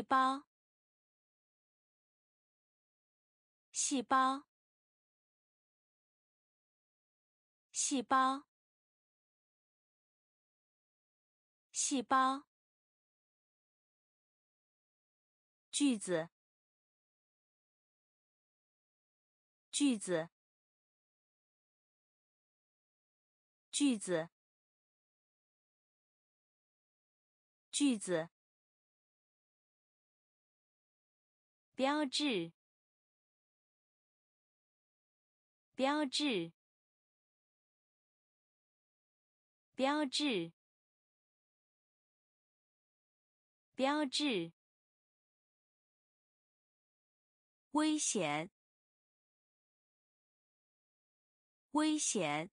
细胞，细胞，细胞，细胞，句子，句子，句子，句子。标志，标志，标志，标志。危险，危险，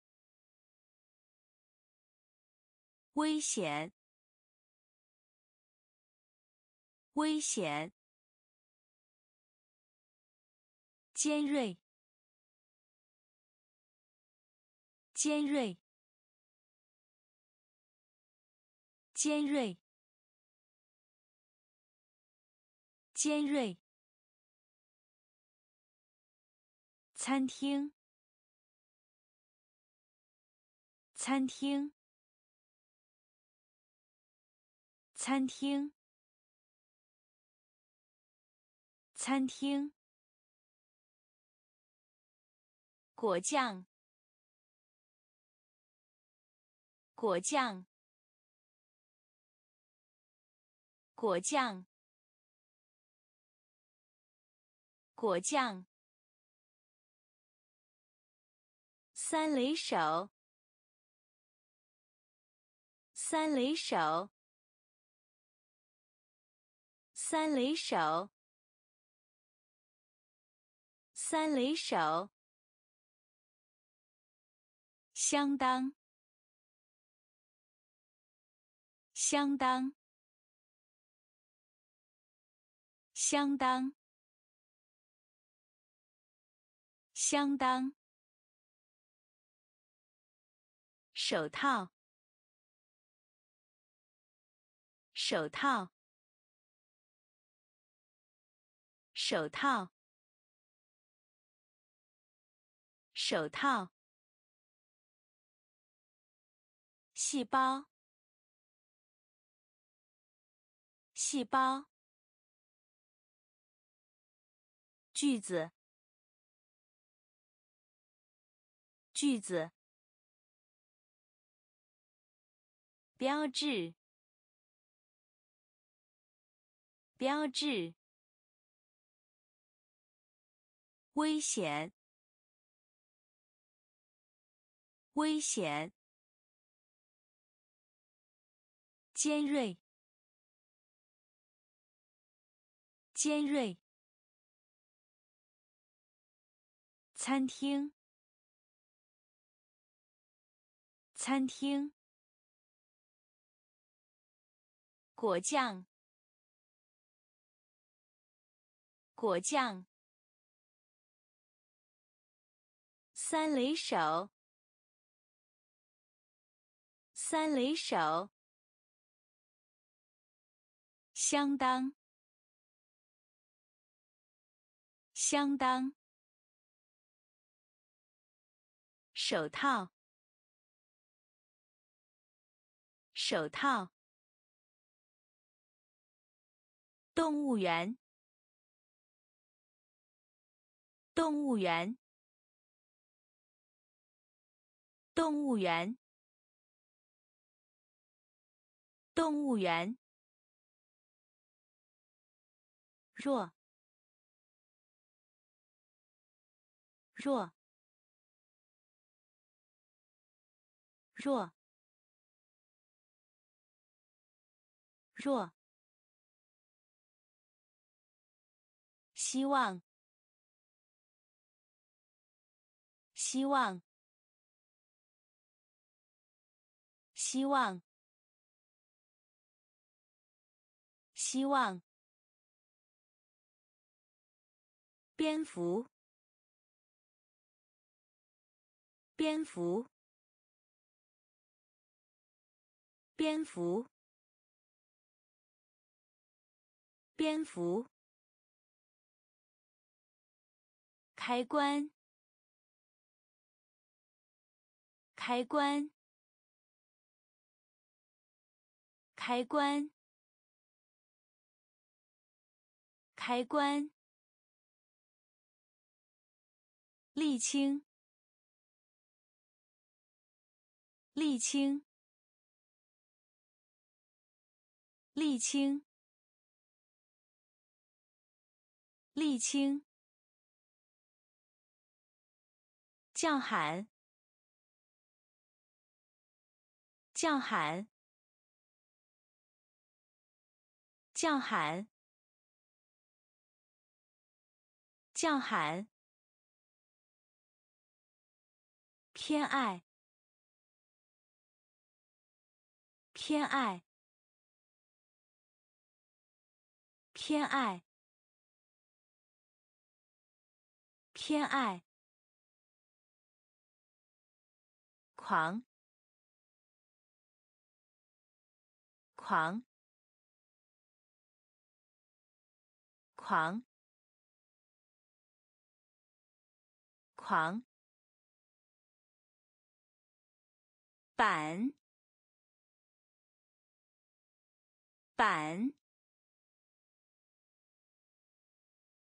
危险，危险。尖锐，尖锐，尖锐，尖锐。餐厅，餐厅，餐厅，餐厅。果酱，果酱，果酱，果酱。三雷手，三雷手，三雷手，三雷手。相当，相当，相当，相当。手套，手套，手套，手套。细胞，细胞，句子，句子，标志，标志，危险，危险。尖锐，尖锐。餐厅，餐厅。果酱，果酱。三雷手，三雷手。相当，相当。手套，手套。动物园，动物园，动物园，动物园。弱，弱，弱，弱。希望，希望，希望，希望。蝙蝠，蝙蝠，蝙蝠，蝙蝠，开关，开关，开关，开关，沥青，沥青。沥青，沥青，叫喊，叫喊，叫喊，叫喊，偏爱，偏爱。偏爱，偏爱，狂，狂，狂，狂，板，板。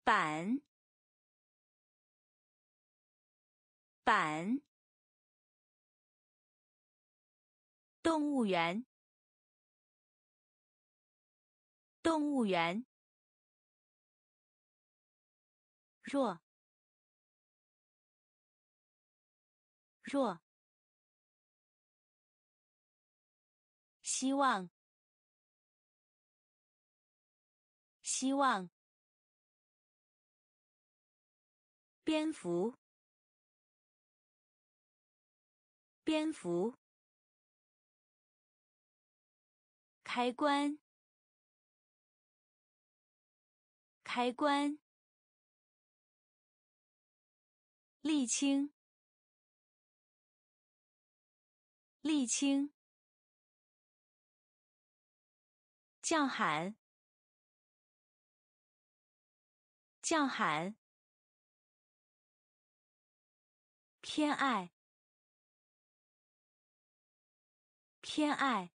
板，板，动物园，动物园，弱，弱，希望，希望。蝙蝠，蝙蝠，开关，开关，沥青，沥青，叫喊，叫喊。偏爱，偏爱，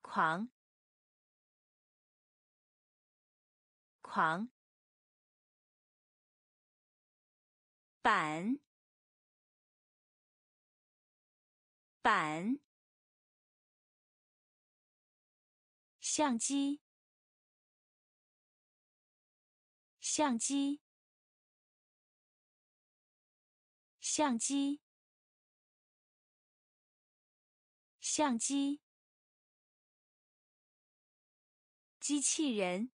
狂，狂，板，板，相机，相机。相机，相机，机器人，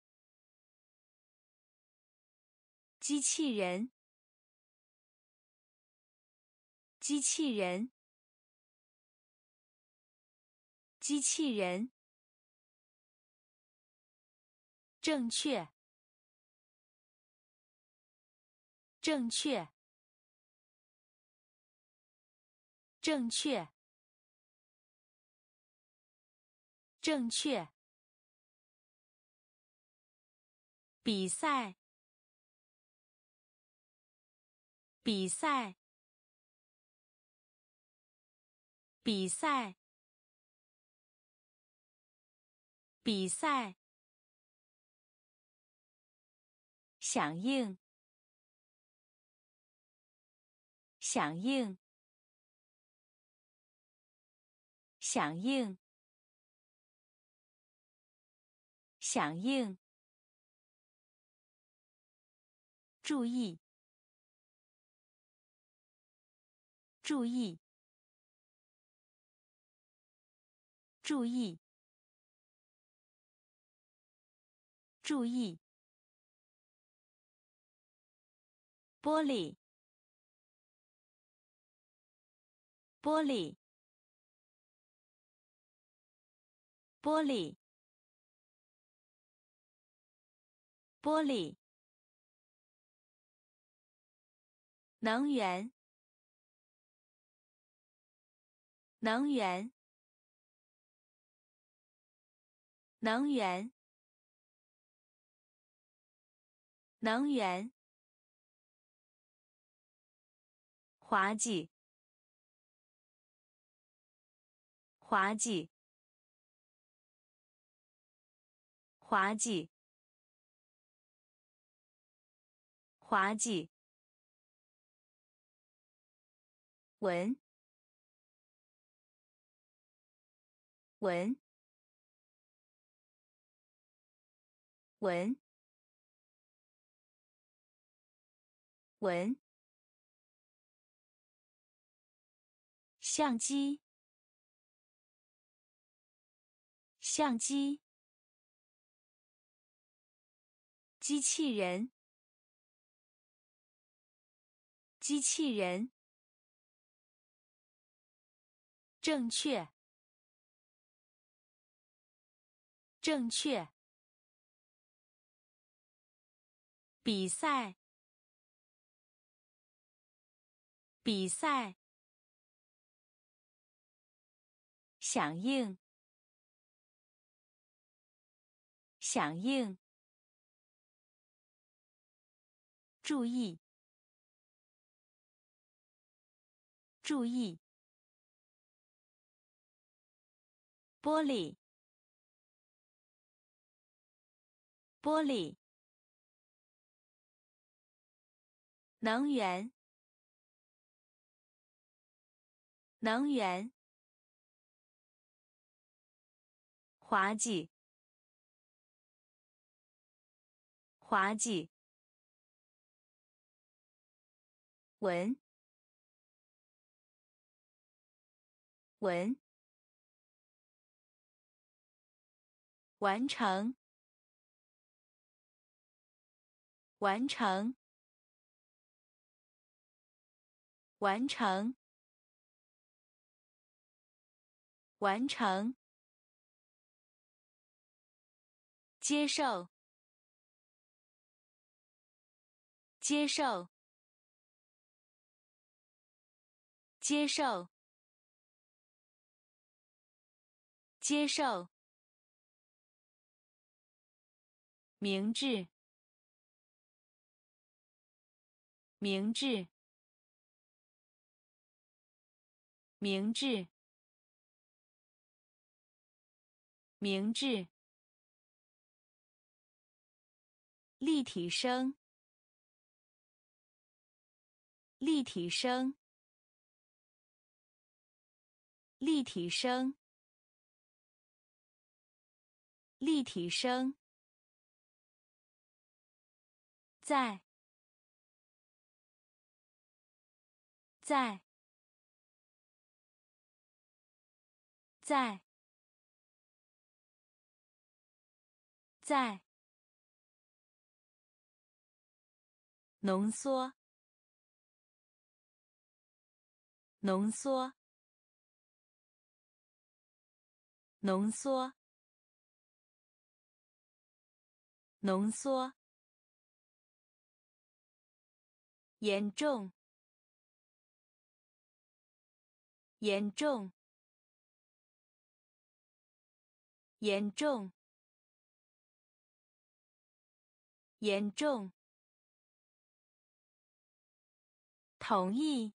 机器人，机器人，机器人，正确，正确。正确，正确。比赛，比赛，比赛，比赛。响应，响应。响应，响应。注意，注意，注意，注意。玻璃，玻璃。玻璃，玻璃，能源，能源，能源，能源，滑稽，滑稽，滑稽，滑稽。文，文，文，文，相机，相机，机器人，机器人。正确，正确。比赛，比赛。响应，响应。注意，注意。玻璃，玻璃，能源，能源，滑稽，滑稽，文，文。完成，完成，完成，完成。接受，接受，接受，接受。明智，明智，明智，明智。立体声，立体声，立体声，立体声。在，在，在，在，浓缩，浓缩，浓缩，浓缩。严重，严重，严重，严重。同意，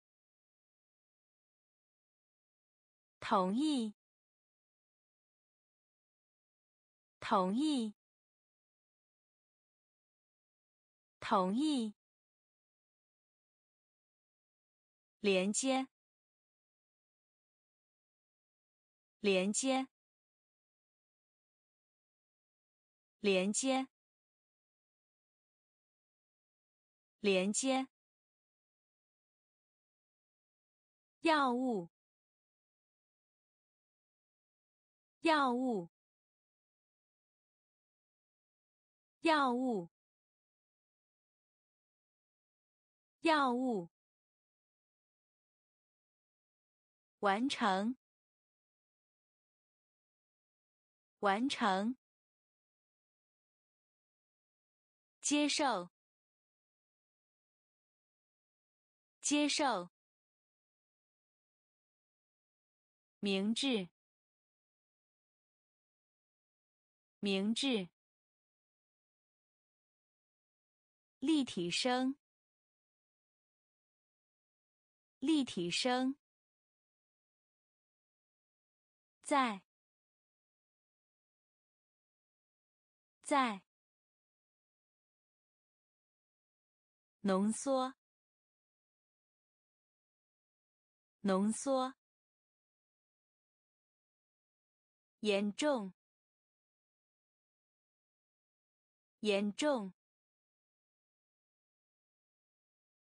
同意，同意，同意。连接，连接，连接，连接。药物，药物，药物，药物。完成，完成。接受，接受。明智，明智。立体声，立体声，在，在，浓缩，浓缩，严重，严重。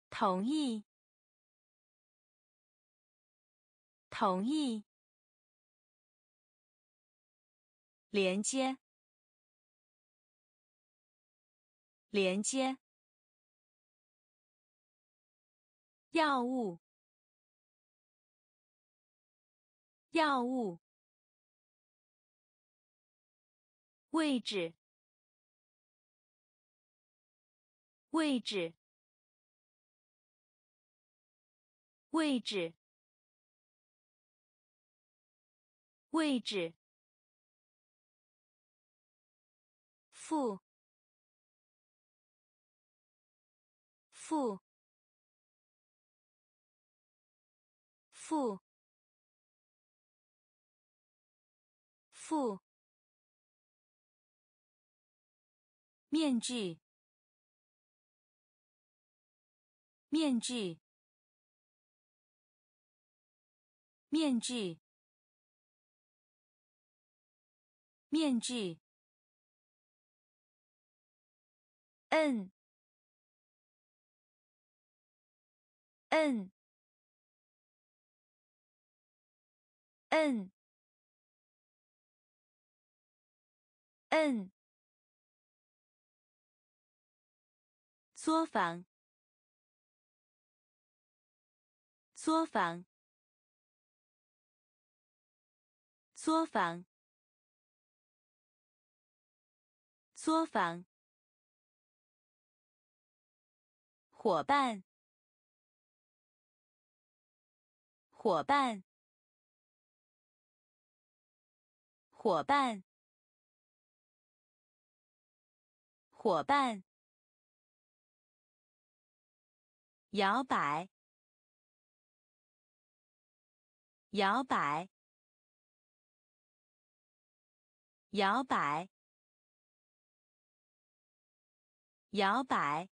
同意，同意。连接，连接。药物，药物。位置，位置。位置，位置。负，负，负，负。面具，面具。面具，面具。嗯，嗯，嗯，嗯。作坊，作坊。作坊，作坊。伙伴，伙伴，伙伴，伙伴。摇摆，摇摆。摇摆，摇摆，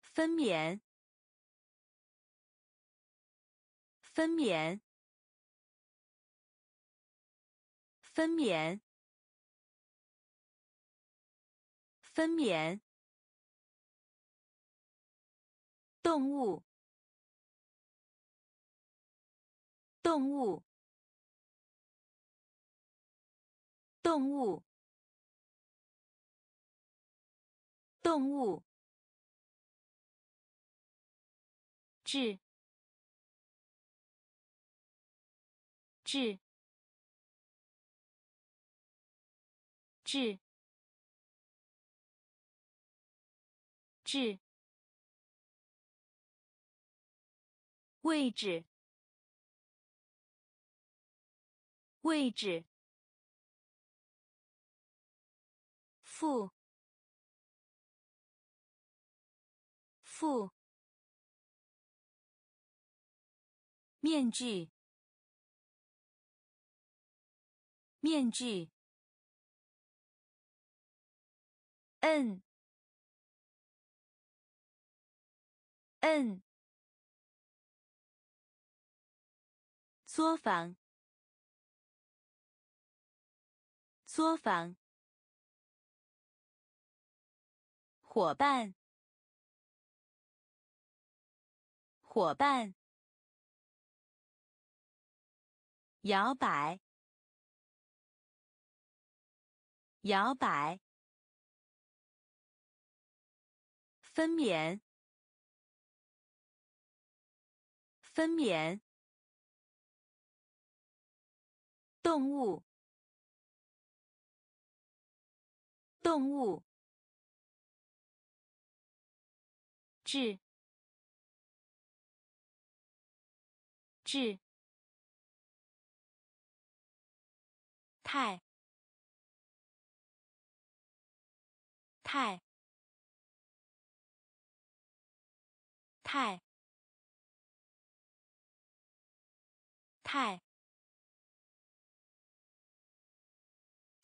分娩，分娩，分娩，分娩，动物，动物。动物，动物，智，智，智，智，位置，位置。负，负，面具，面具，嗯，嗯，作坊，作坊。伙伴，伙伴，摇摆，摇摆，分娩，分娩，动物，动物。智，智，太太太太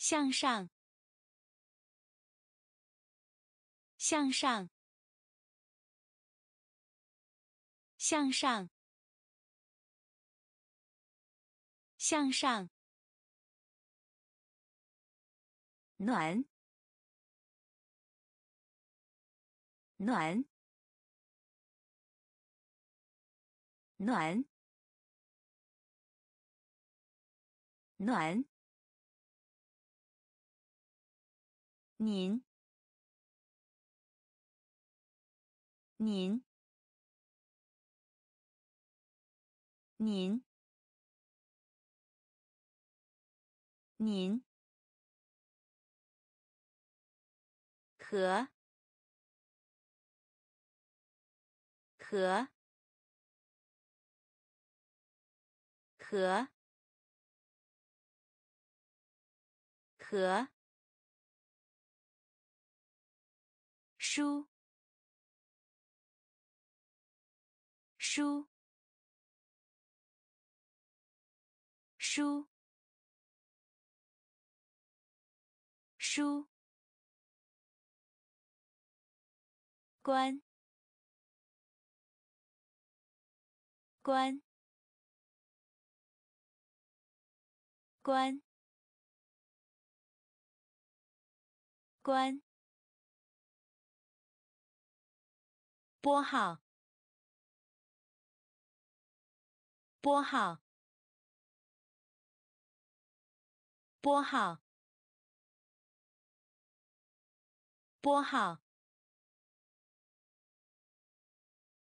向上。向上。向上。向上。暖。暖。暖。暖。您。您。您。您。和和和和书。书。书。书。关关关关拨号拨号拨号拨号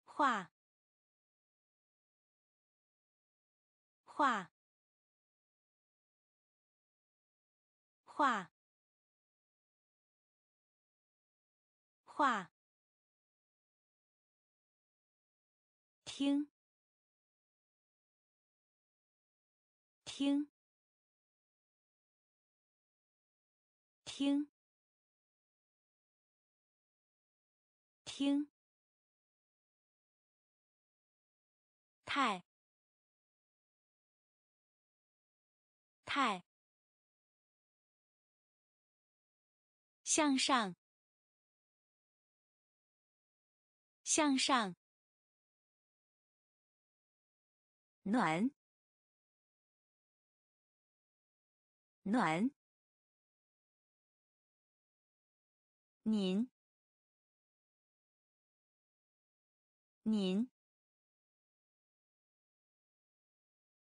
画画画画听。听。听。听。太太向上。向上。暖。暖。您您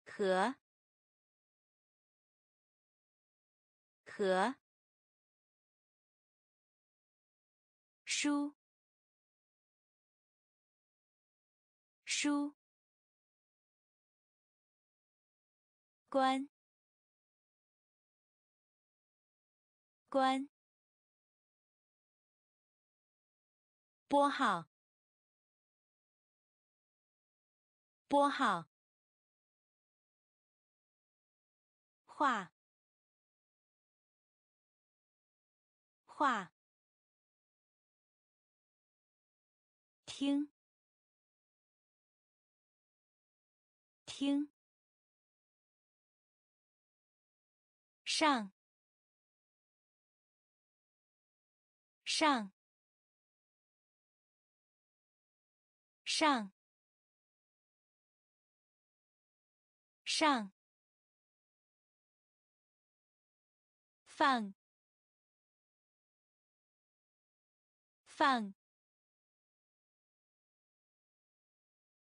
和和书书关。关。拨号。拨号。画画听。听。上。上。上。上。放。放。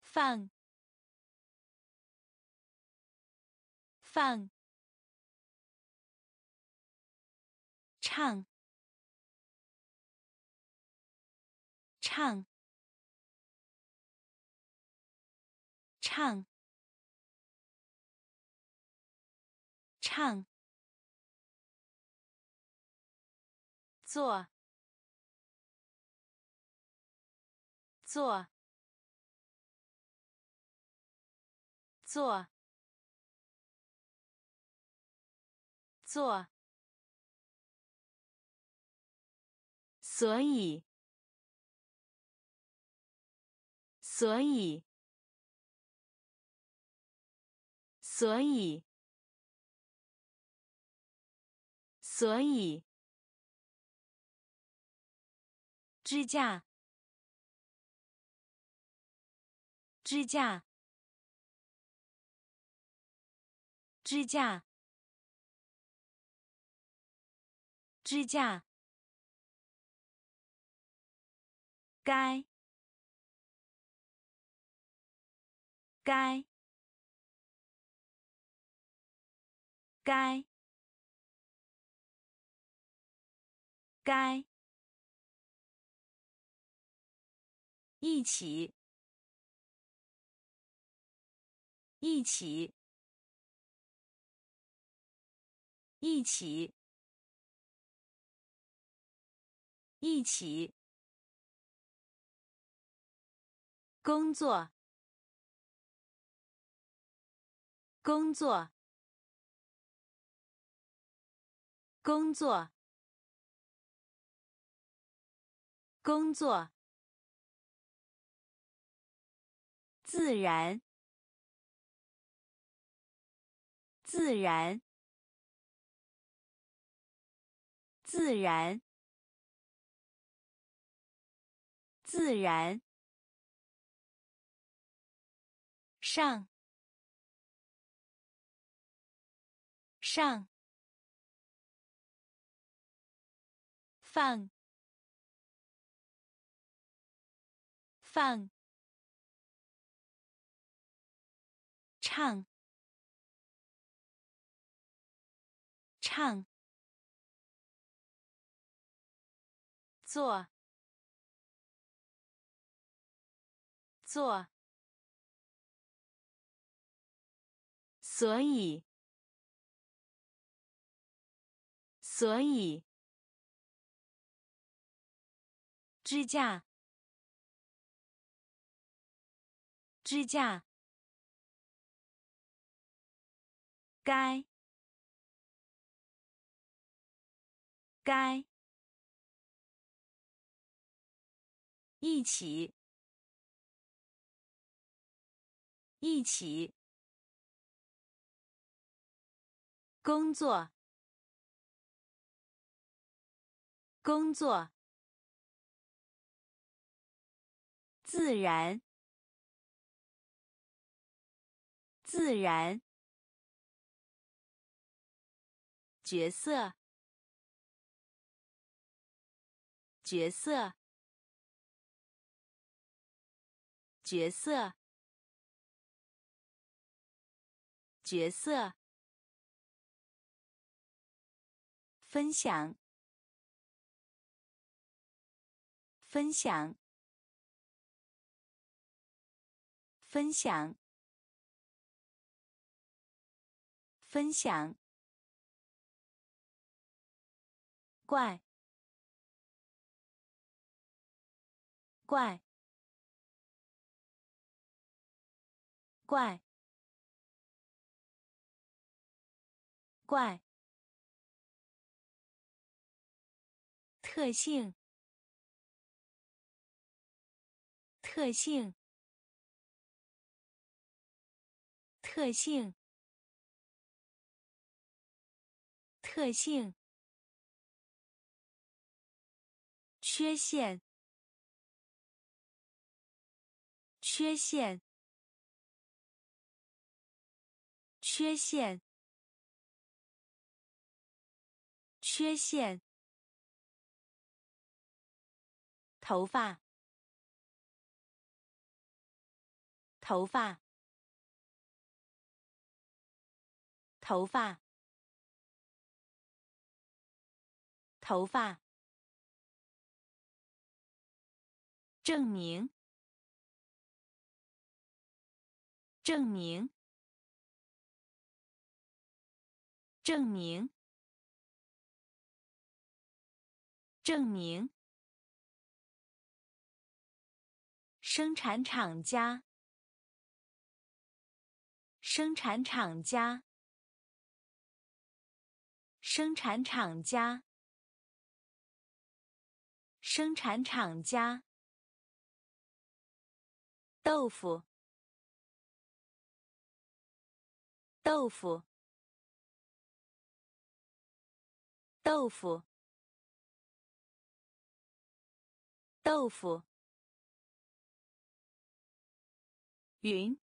放。放。唱。唱。唱。唱。做。做。做。做，所以，所以，所以，所以，支架，支架，支架。支架，该，该，该，该，一起，一起，一起。一起。工作，工作，工作，工作，自然，自然，自然。自然，上，上，放，放，唱，唱，做。做，所以，所以，支架，支架，该，该，一起。一起工作，工作，自然，自然，角色，角色，角色。角色，分享，分享，分享，分享，怪，怪，怪。怪，特性，特性，特性，特性，缺陷，缺陷，缺陷。缺陷，头发，头发，头发，头发，证明，证明，证明。证明，生产厂家，生产厂家，生产厂家，生产厂家。豆腐，豆腐，豆腐，豆腐。云，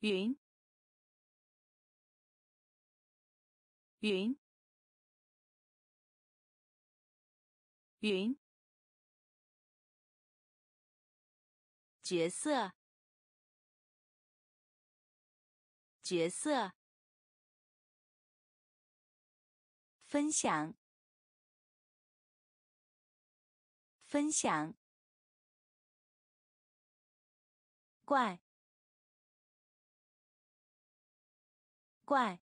云，云，云。角色，角色。分享，分享。怪，怪。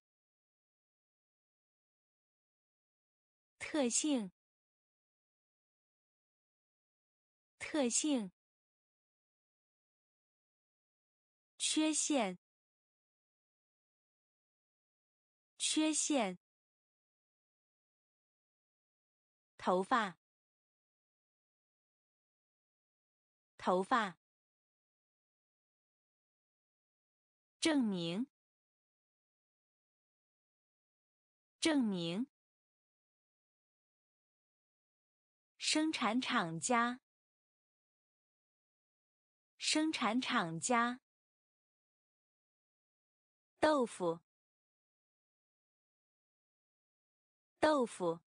特性，特性。缺陷，缺陷。头发，头发。证明，证明。生产厂家，生产厂家。豆腐，豆腐。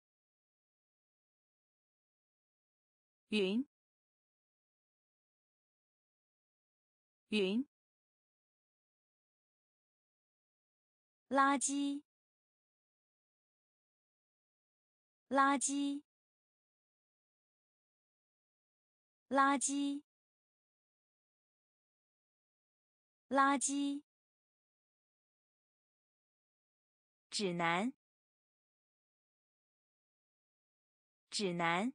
云，云。垃圾，垃圾，垃圾，垃圾。指南，指南，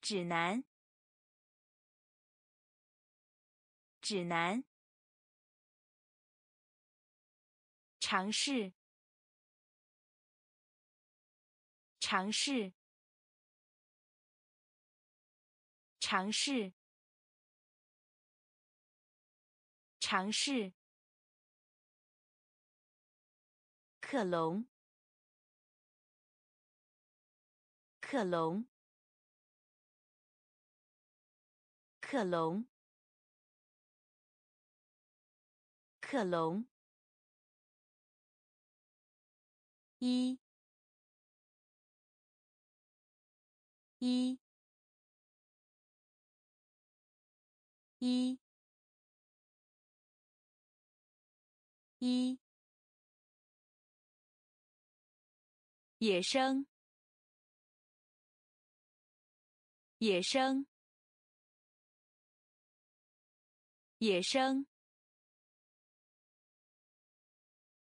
指南，指南。尝试，尝试，尝试，尝试。克隆，克隆，克隆，克隆。一，一，一，一。野生，野生，野生，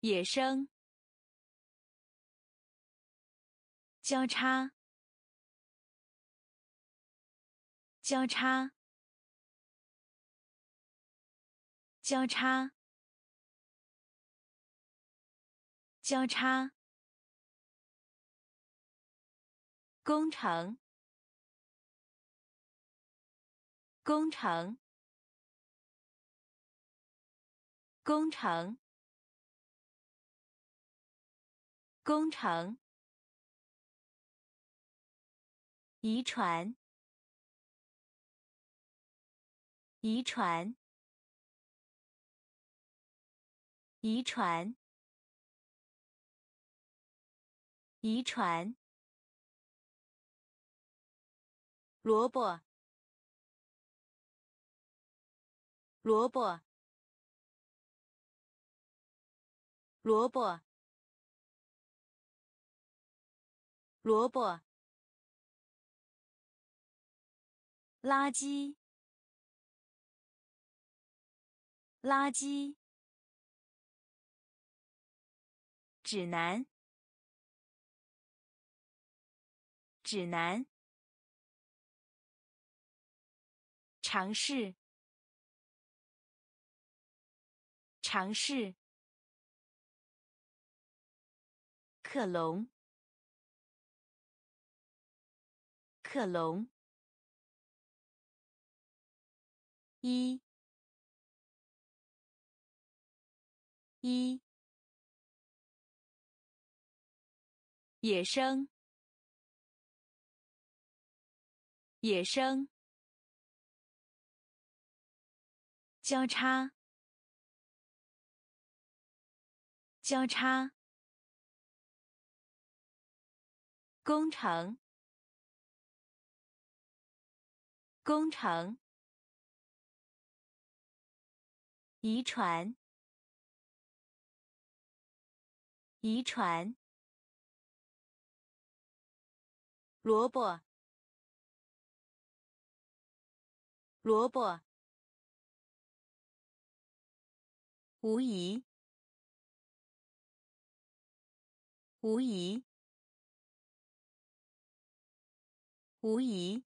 野生。交叉，交叉，交叉，交叉。工程，工程，工程，工程。遗传，遗传，遗传，遗传。萝卜，萝卜，萝卜，萝卜。垃圾，垃圾。指南，指南。尝试，尝试。克隆，克隆。一，一。野生，野生。交叉，交叉。工程，工程。遗传，遗传。萝卜，萝卜。无疑，无疑，无疑，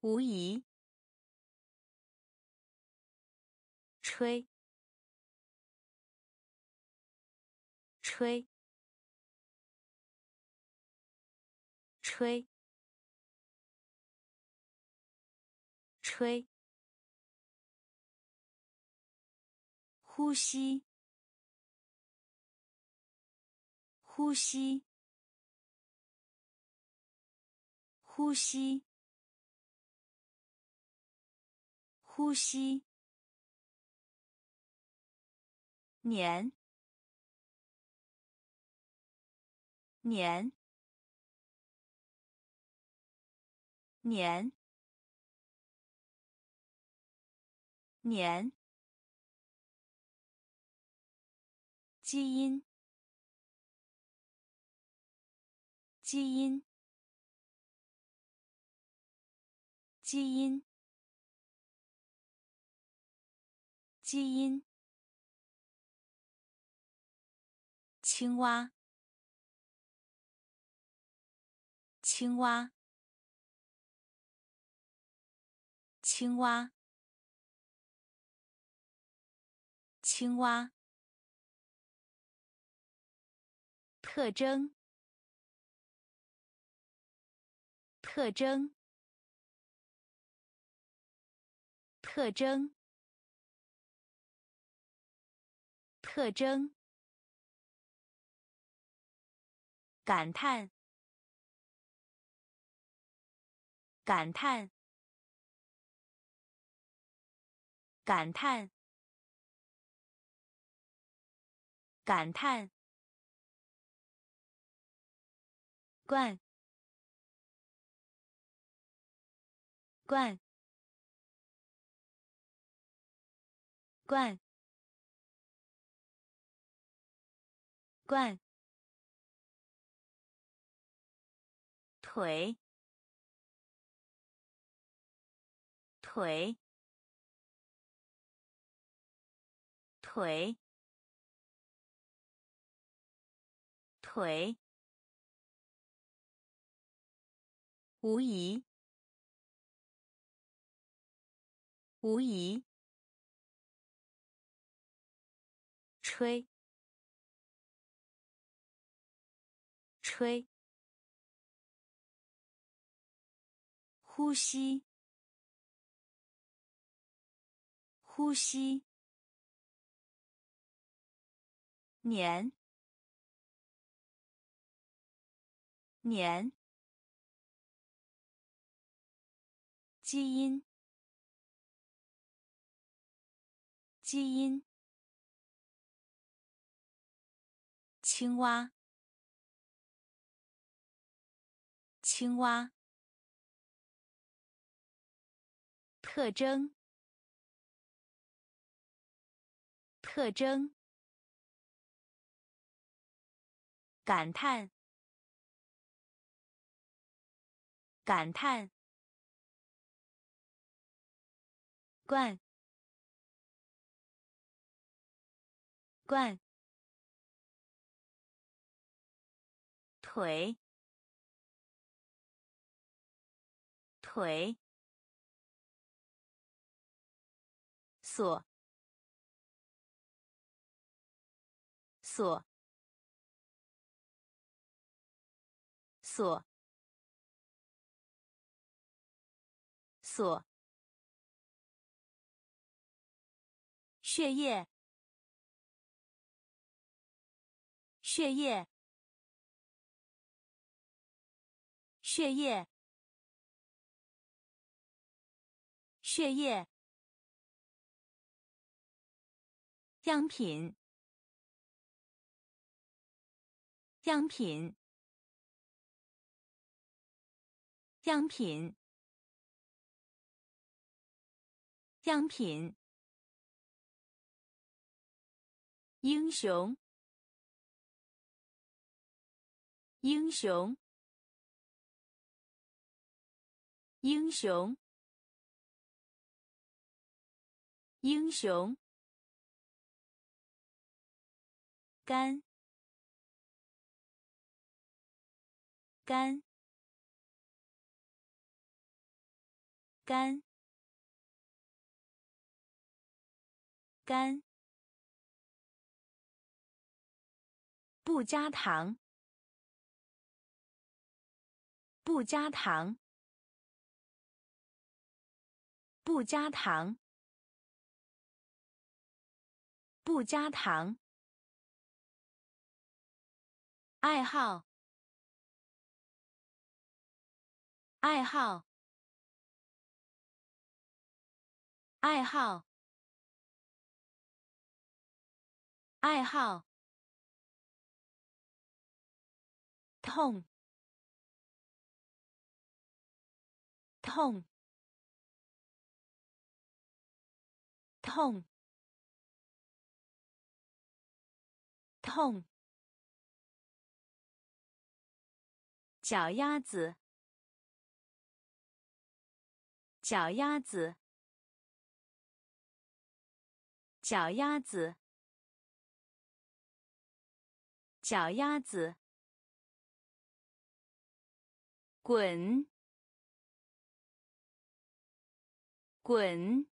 无疑。吹，吹，吹，吹。呼吸，呼吸，呼吸，呼吸。年，年，年，年。基因，基因，基因，基因。青蛙，青蛙，青蛙，青蛙。特征，特征，特征，特征。感叹，感叹，感叹，感叹。罐，罐，罐，罐。腿，腿，腿，腿。无疑，无疑。吹，吹。呼吸，呼吸。年，年。基因，基因。青蛙，青蛙。特征，特征。感叹，感叹。罐，罐。腿，腿。锁，锁，锁，锁。血液，血液，血液，血液。样品，样品，样品，样品。英雄，英雄，英雄，英雄。干，干，干，干。不加糖，不加糖，不加糖，不加糖。爱好，爱好，爱好，爱好。痛，痛，痛，痛。脚丫子，脚丫子，脚丫子，脚丫子。滚，滚，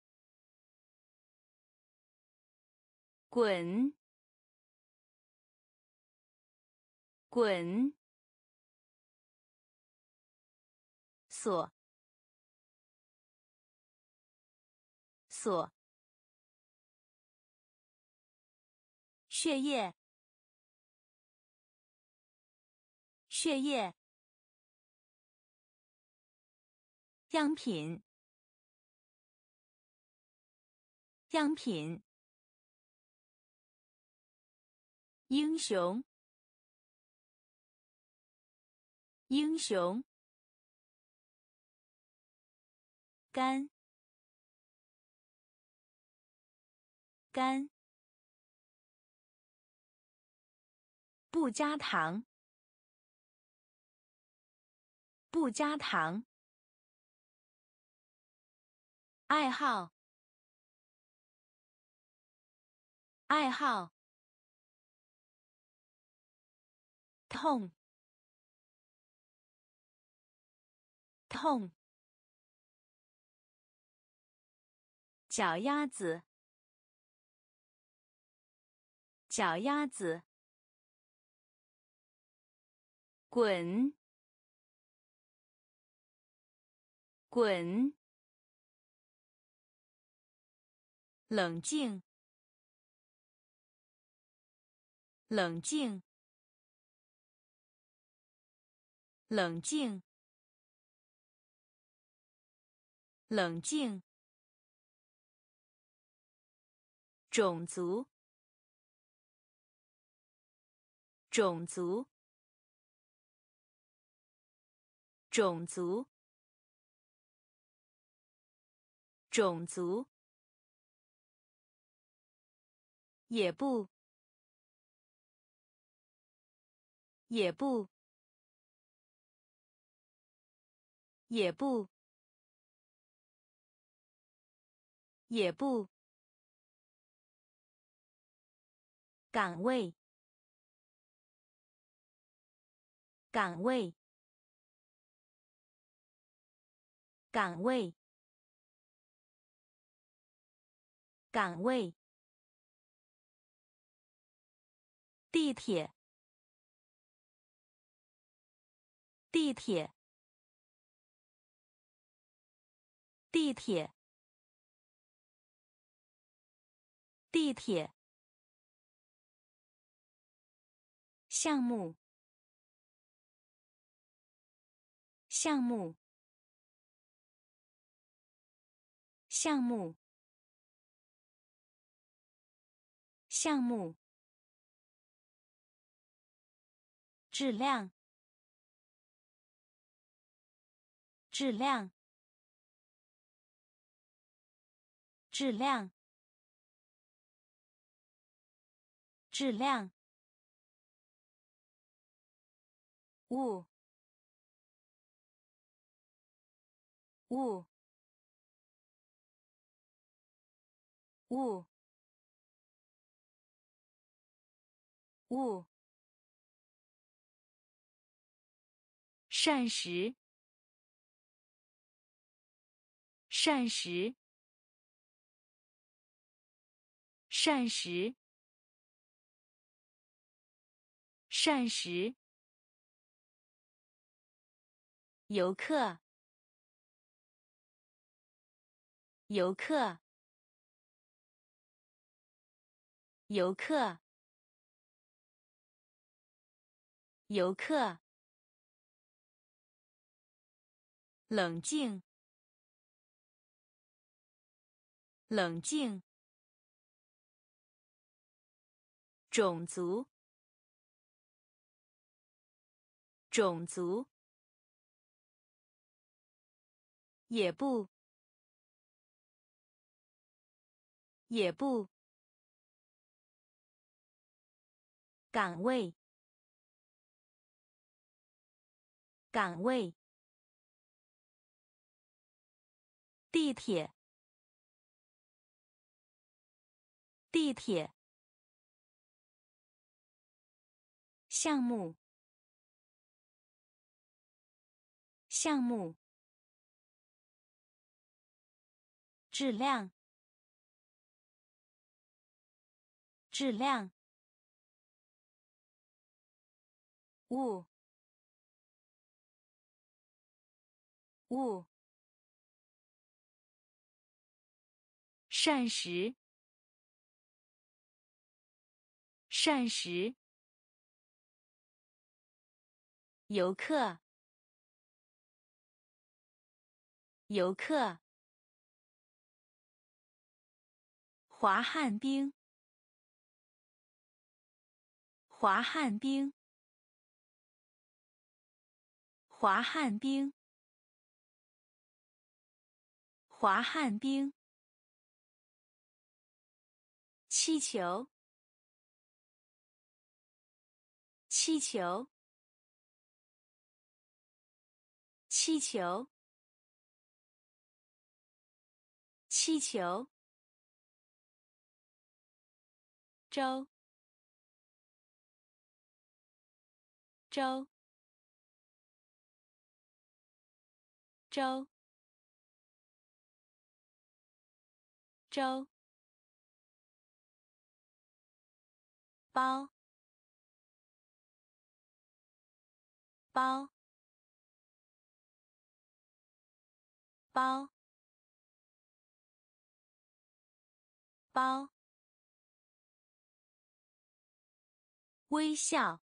滚，滚。锁，锁。血液，血液。样品，样品。英雄，英雄。干，干。不加糖，不加糖。爱好，爱好。痛，痛。脚丫子，脚丫子。滚，滚。冷静，冷静，冷静，冷静。种族，种族，种族，种族。也不，也不，也不，也不。岗位，岗位，岗位，岗位，地铁，地铁，地铁，地铁，项目，项目，项目。项目质量质量质量质量物物物物，膳食，膳食，膳食，膳食。游客，游客，游客。游客，冷静，冷静。种族，种族。也不，也不。岗位。岗位，地铁，地铁，项目，项目，质量，质量，物。物，膳食，膳食，游客，游客，滑旱冰，滑旱冰，滑旱冰。滑旱冰，气球，气球，气球，气球，周，周，周。粥，包，包，包，包，微笑，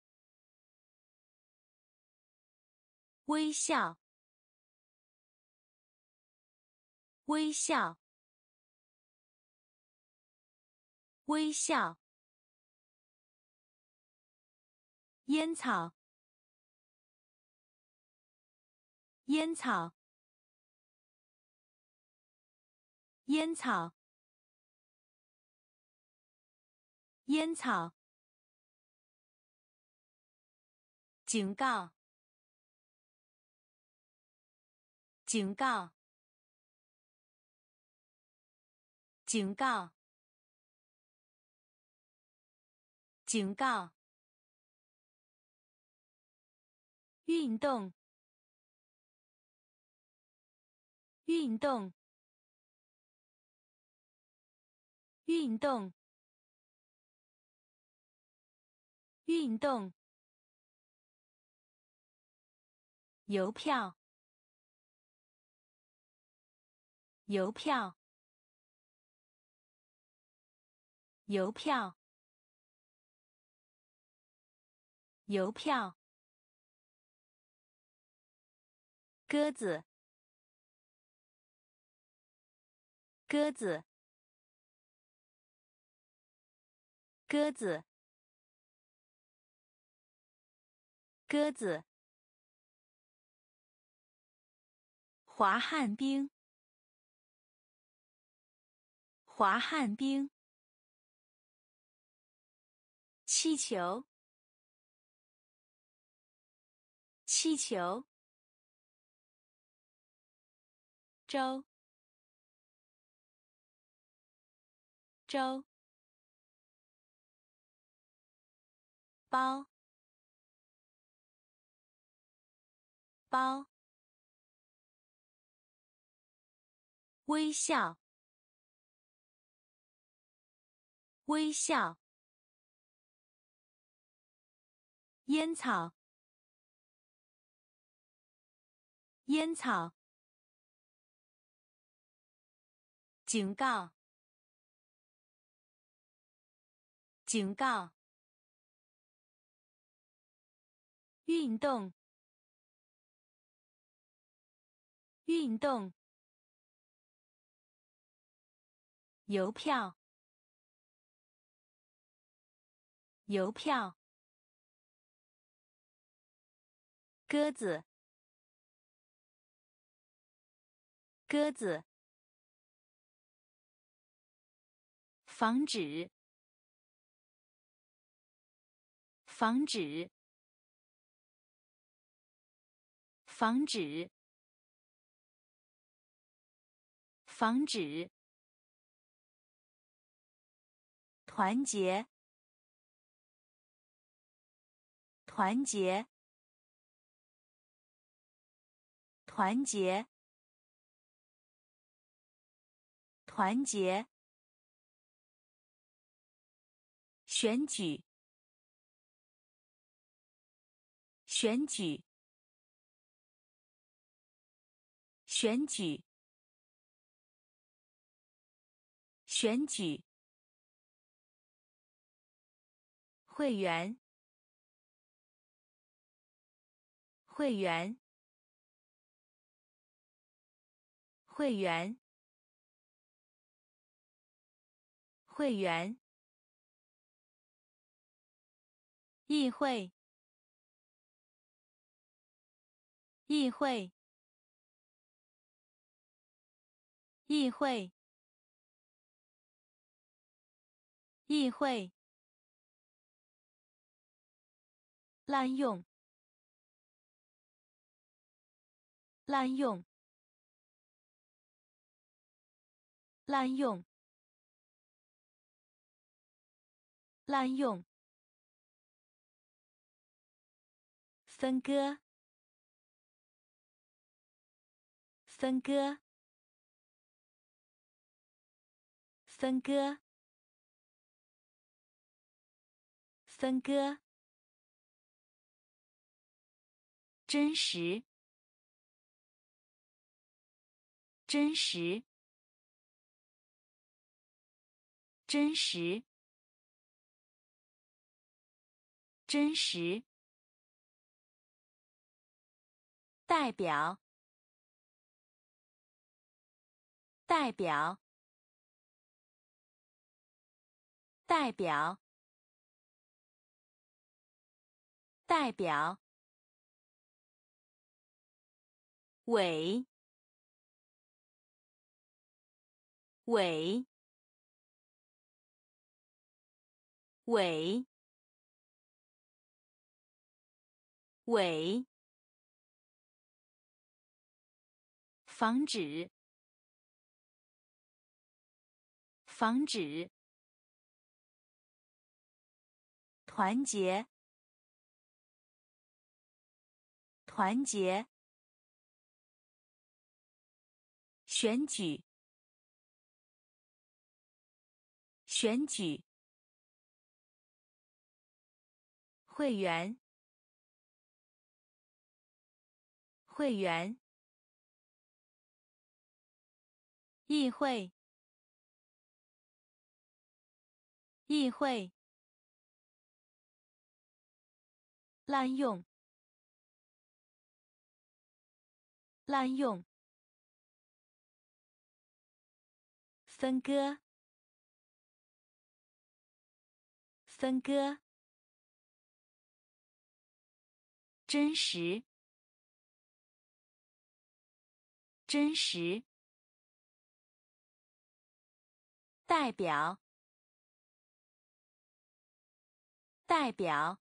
微笑，微笑。微笑，烟草，烟草，烟草，烟草，警告，警告，警告。警告！运动！运动！运动，运动，邮票，邮票，邮票，邮票。鸽子，鸽子，鸽子，鸽子。滑旱冰，滑旱冰。气球，气球。周，周，包，包，微笑，微笑，烟草，烟草。警告！警告！运动！运动！邮票！邮票！鸽子！鸽子！防止，防止，防止，防止。团结，团结，团结，团结。选举，选举，选举，选举。会员，会员，会员，会员。议会，议会，议会，议会。滥用，滥用，滥用，滥用。分割，分割，分割，分割。真实，真实，真实，真实。代表，代表，代表，代表。尾，尾，尾，尾。防止，防止。团结，团结。选举，选举。会员，会员。议会，议会。滥用，滥用。分割，分割。真实，真实。代表，代表。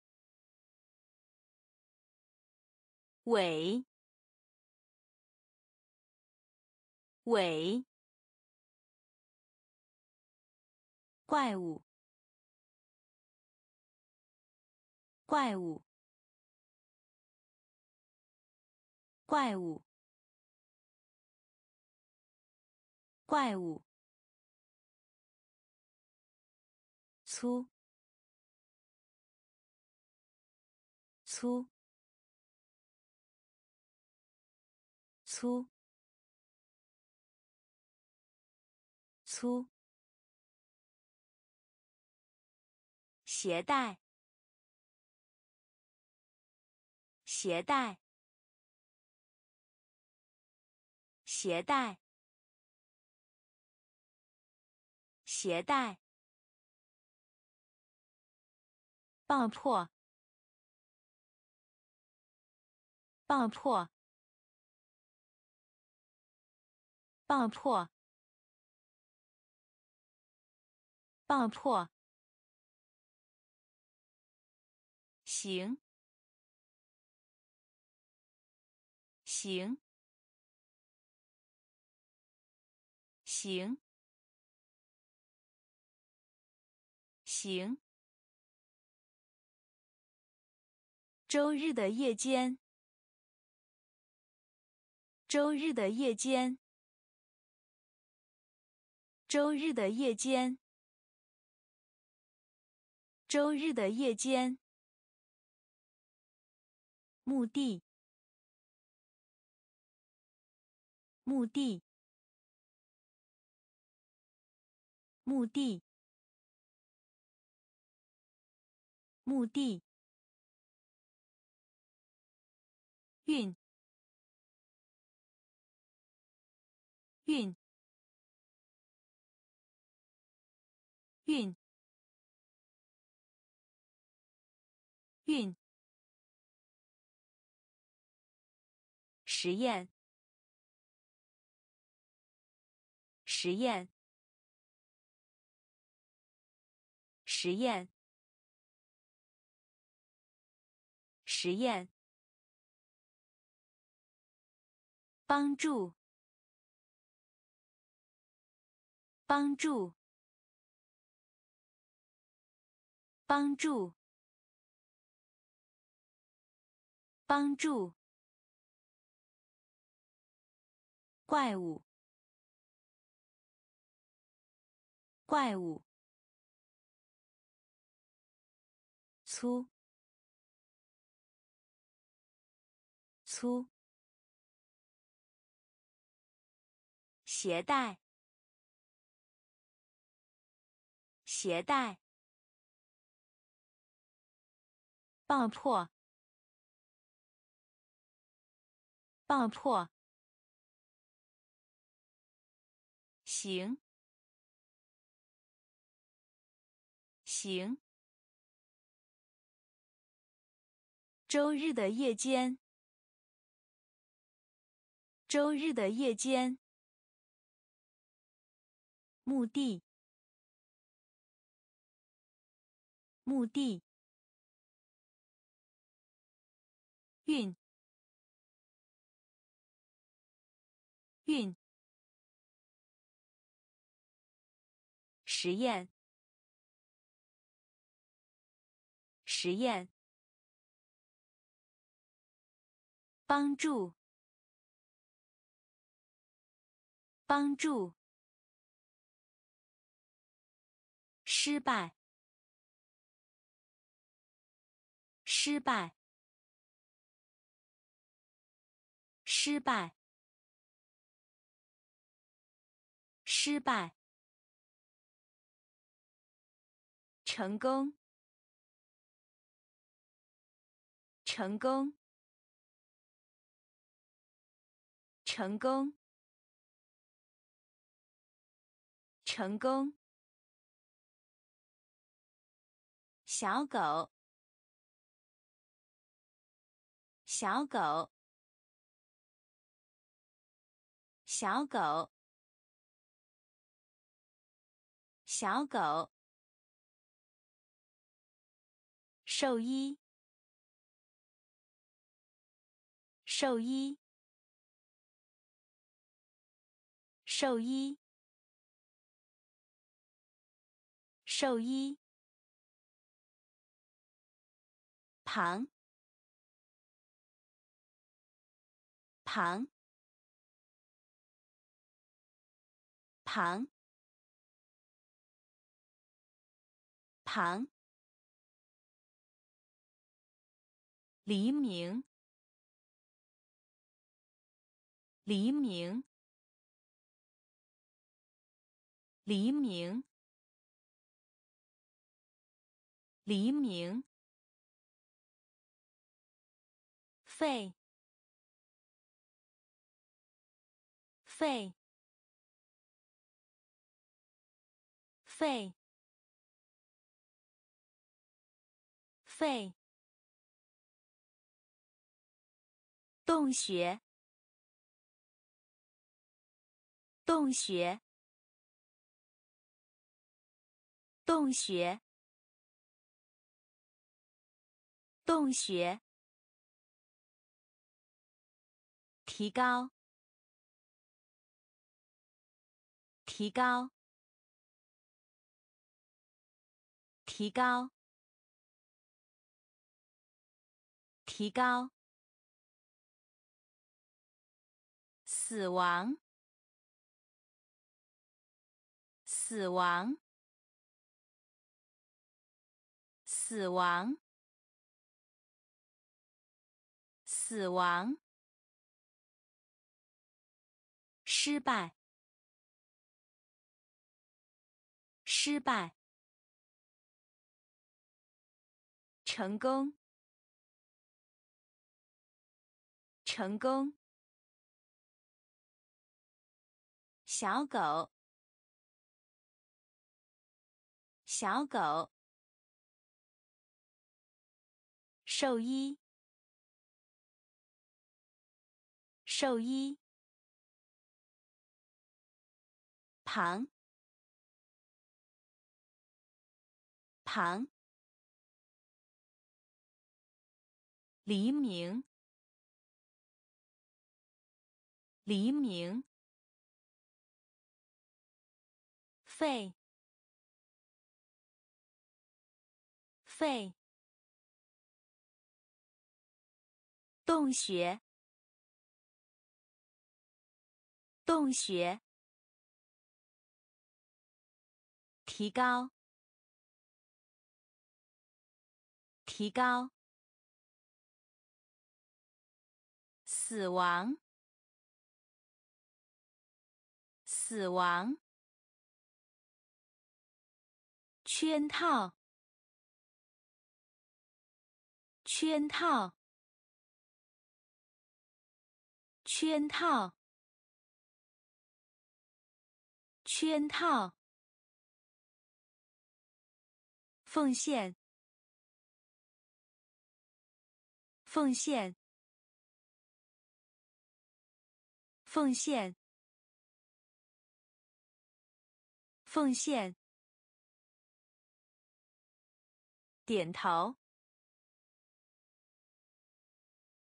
尾，尾。怪物，怪物。怪物，怪物，粗，粗，粗，粗，携带，携带。携带，携带，爆破，爆破，爆破，爆破，行，行。行，行。周日的夜间，周日的夜间，周日的夜间，周日的夜间。墓地，墓地。墓地，墓地，运，运，运，运，实验，实验。实验，实验，帮助，帮助，帮助，帮助，怪物，怪物。粗，粗，携带，携带，爆破，爆破，行，行。周日的夜间，周日的夜间，墓地，墓地，运，运，实验，实验。帮助，帮助，失败，失败，失败，失败，成功，成功，成功，成功。小狗，小狗，小狗，小狗。兽医，兽医，兽医，兽医。旁，旁，旁，旁。黎明，黎明，黎明，黎明。肺，肺，肺，肺。洞穴，洞穴，洞穴，洞穴。提高，提高，提高，提高。死亡，死亡，死亡，死亡。失败，失败，成功，成功。小狗，小狗。兽医，兽医。旁，旁，黎明，黎明，肺，肺，洞穴，洞穴。提高，提高。死亡，死亡。圈套，圈套，圈套，圈套。奉献，奉献，奉献，奉献。点头，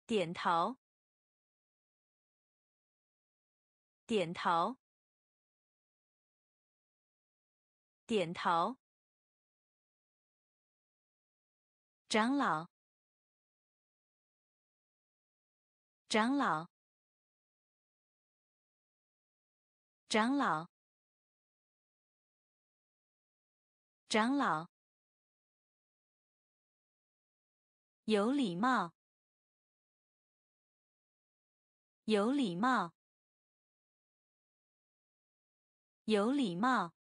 点头，点头，点头。长老，长老，长老，长老，有礼貌，有礼貌，有礼貌，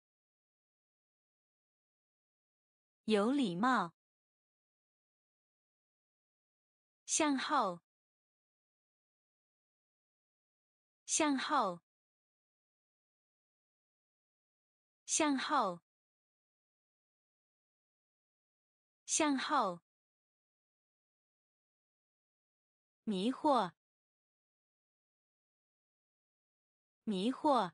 有礼貌，向后，向后，向后。向后，迷惑，迷惑，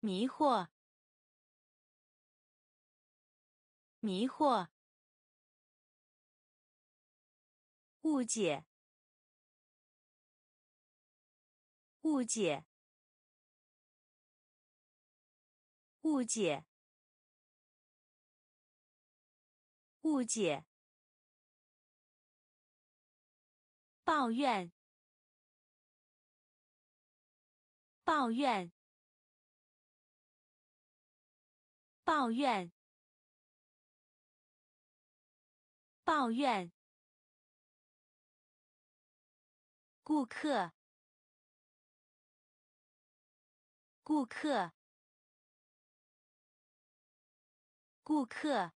迷惑，迷惑，误解，误解，误解。误解，抱怨，抱怨，抱怨，抱怨，顾客，顾客，顾客。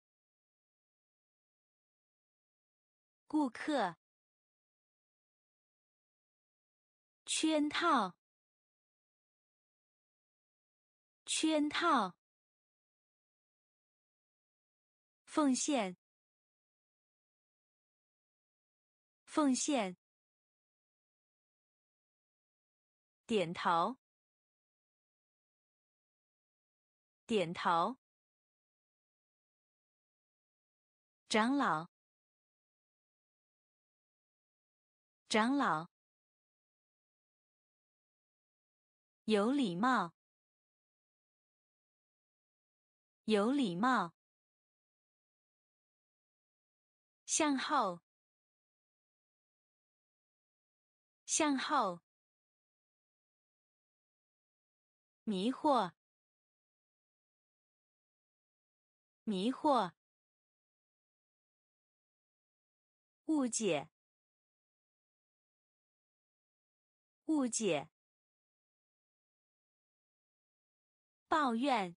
顾客，圈套，圈套，奉献，奉献，点头，点头，长老。长老，有礼貌，有礼貌，向后，向后，迷惑，迷惑，误解。误解，抱怨，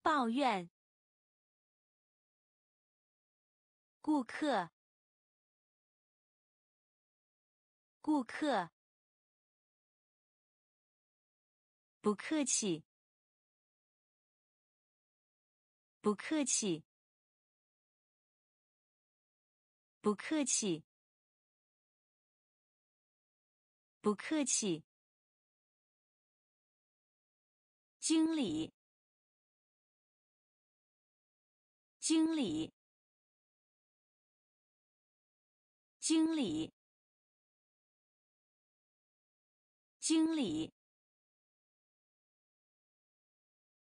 抱怨，顾客，顾客，不客气，不客气，不客气。不客气。经理，经理，经理，经理。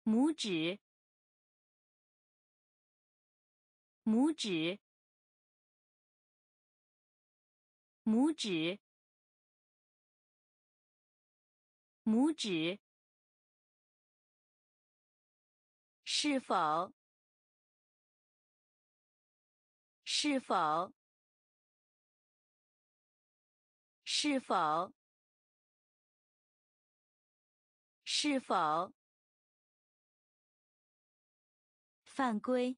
拇指，拇指，拇指。拇指，是否？是否？是否？是否？犯规！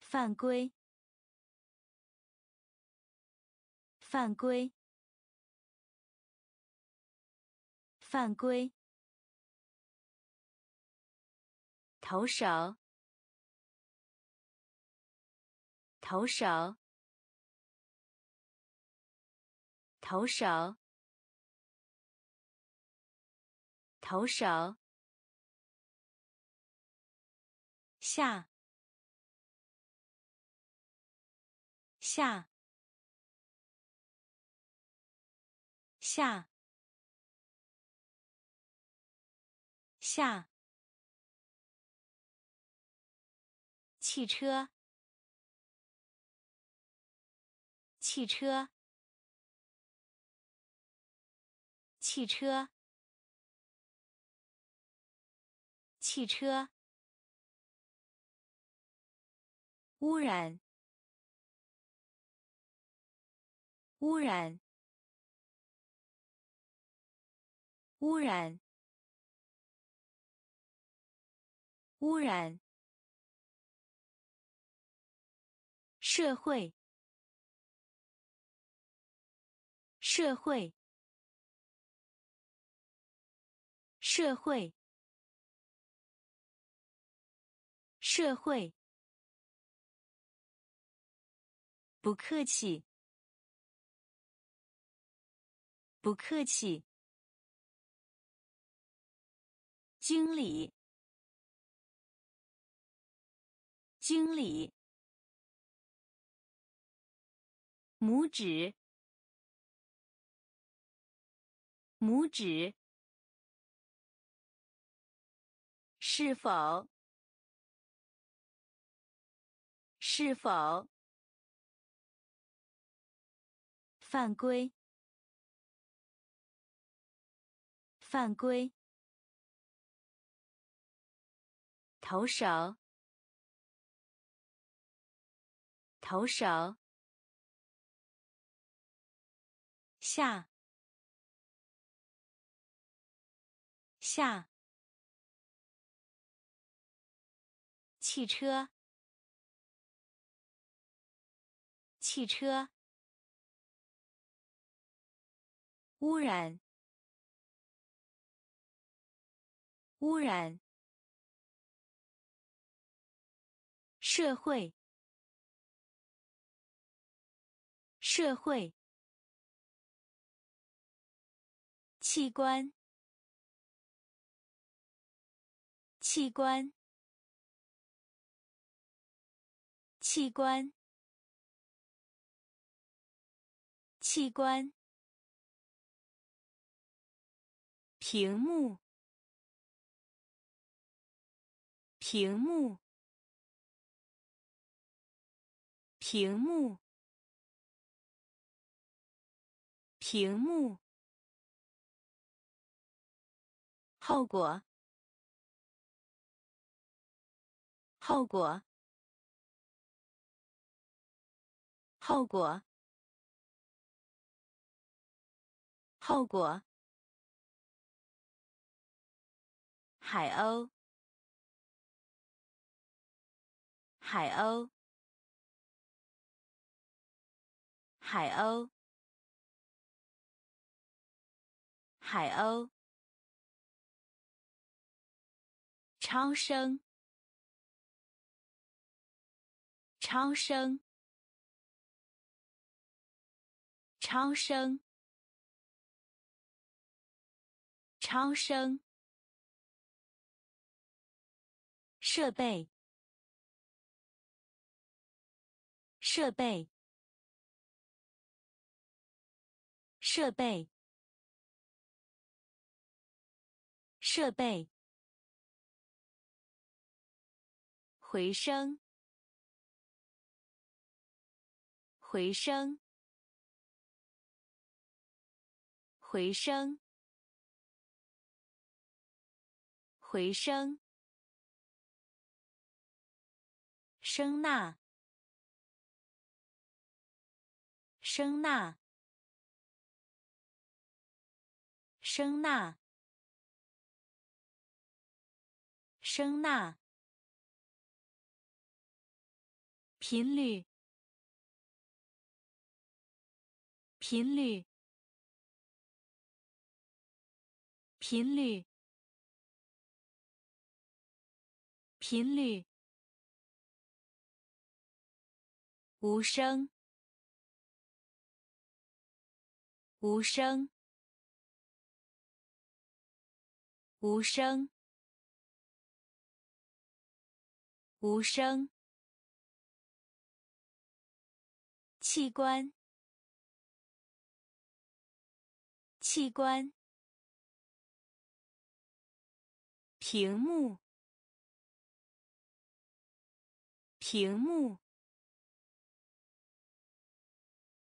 犯规！犯规！犯规。投手，投手，投手，投手。下，下，下。下，汽车，汽车，汽车，汽车，污染，污染，污染，污染。社会，社会，社会，社会。不客气，不客气。经理，经理。拇指，拇指，是否？是否？犯规，犯规。投手，投手。下。下。汽车。汽车。污染。污染。社会。社会。器官，器官，器官，器官。屏幕，屏幕，屏幕，屏幕。后果，后果，后果，后果。海鸥，海鸥，海鸥，海鸥。超声，超声，超声，超声。设备，设备，设备，设备。回声，回声，回声，回声。声呐，声呐，声呐，声呐。频率，频率，频率，频率。无声，无声，无声，无声。器官，器官。屏幕，屏幕。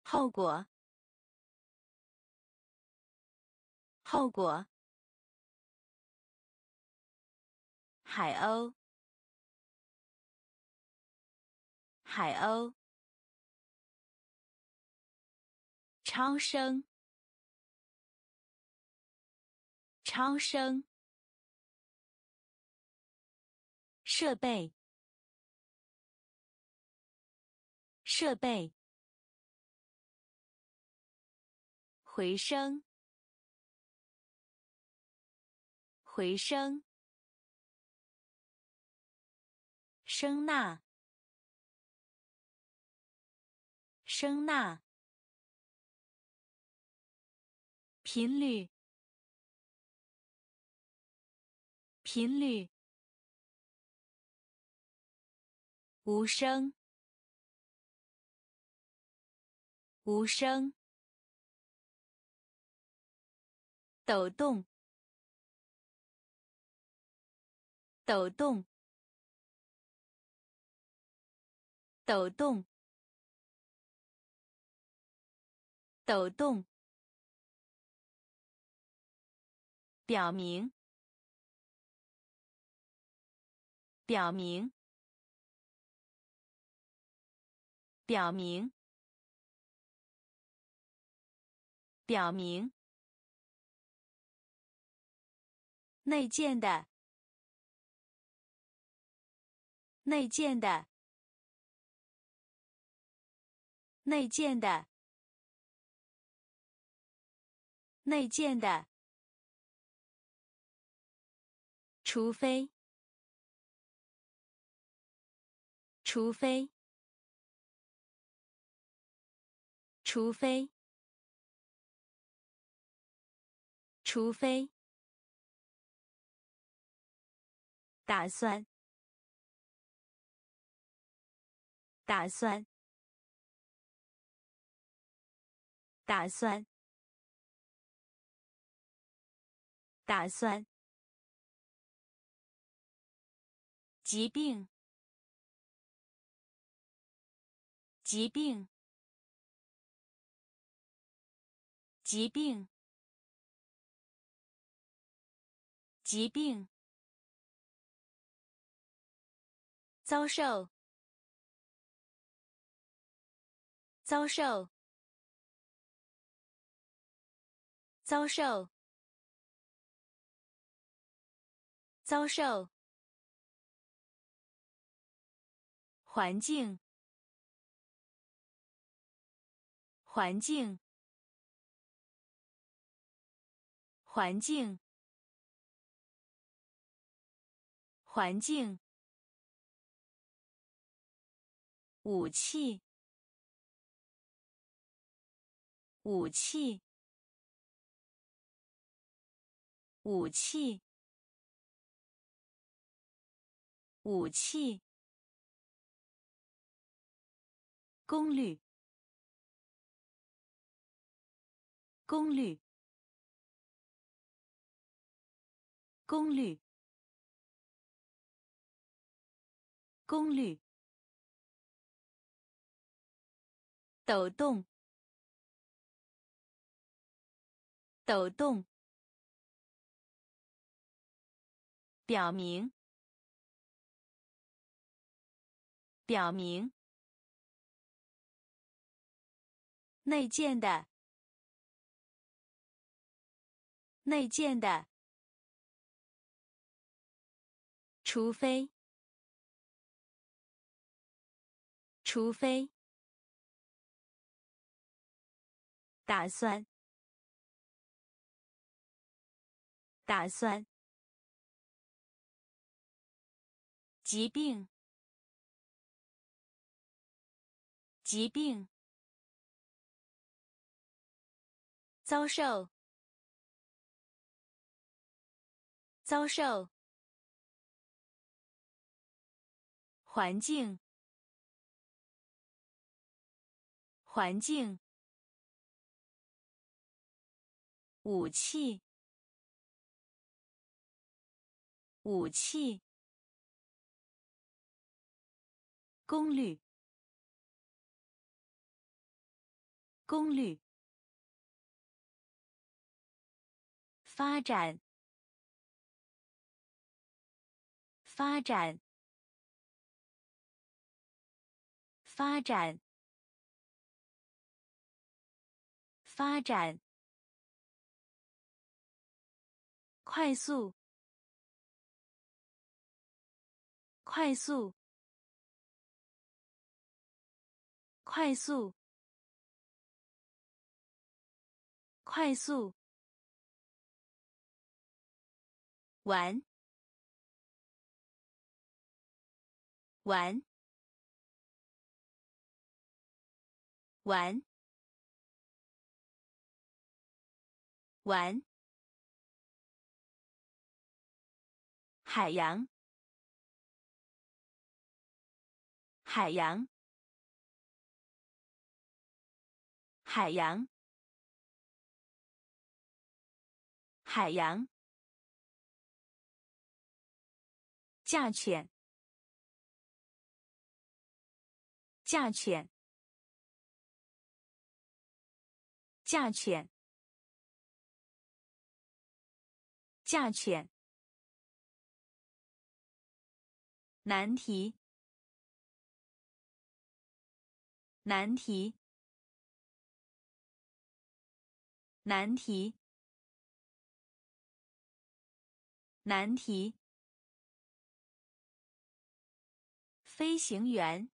后果，后果，海鸥，海鸥，超声，超声，设备，设备，回声。回声，声呐，声呐，频率，频率，无声，无声，抖动。抖动，抖动，抖动，表明，表明，表明，表明，内建的。内建的，内建的，内建的，除非，除非，除非，除非，打算。打算，打算，打算。疾病，疾病，疾病，疾病。遭受。遭受，遭受，遭受。环境，环境，环境，环境。武器。武器，武器，武器。功率，功率，功率，功率。抖动。抖动，表明，表明，内建的，内建的，除非，除非，打算。打算，疾病，疾病，遭受，遭受，环境，环境，武器。武器，功率，功率，发展，发展，发展，发展，快速，快速，快速，快速。玩，玩，玩，玩。海洋，海洋，海洋，海洋。价钱，价钱，价钱，价钱。难题，难题，难题，难题。飞行员，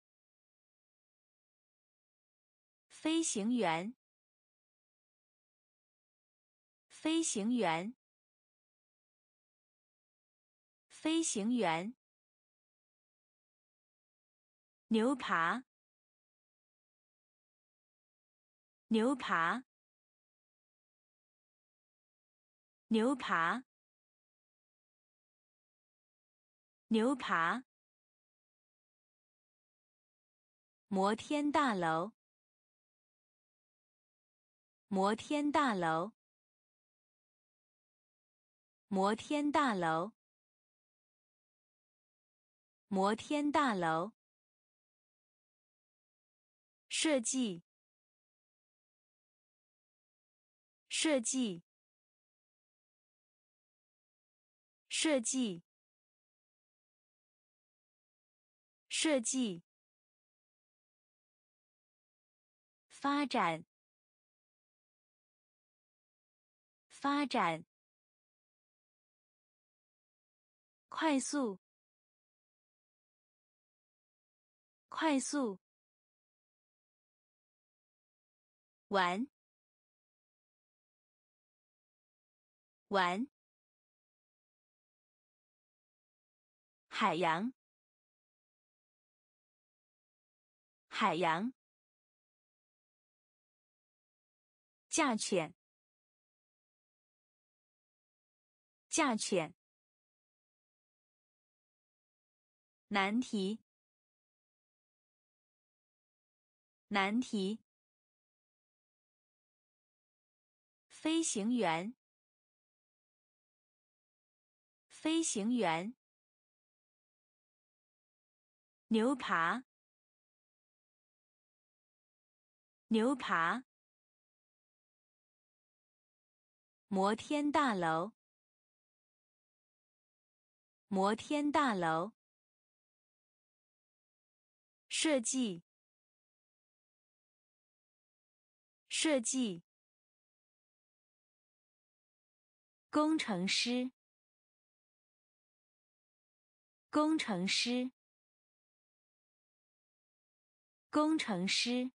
飞行员，飞行员，飞行员。牛扒，牛扒，牛扒，牛扒。摩天大楼，摩天大楼，摩天大楼，摩天大楼。设计，设计，设计，设计。发展，发展，快速，快速，玩，玩，海洋，海洋。价钱，价钱。难题，难题。飞行员，飞行员。牛扒，牛扒。摩天大楼，摩天大楼。设计，设计。工程师，工程师，工程师，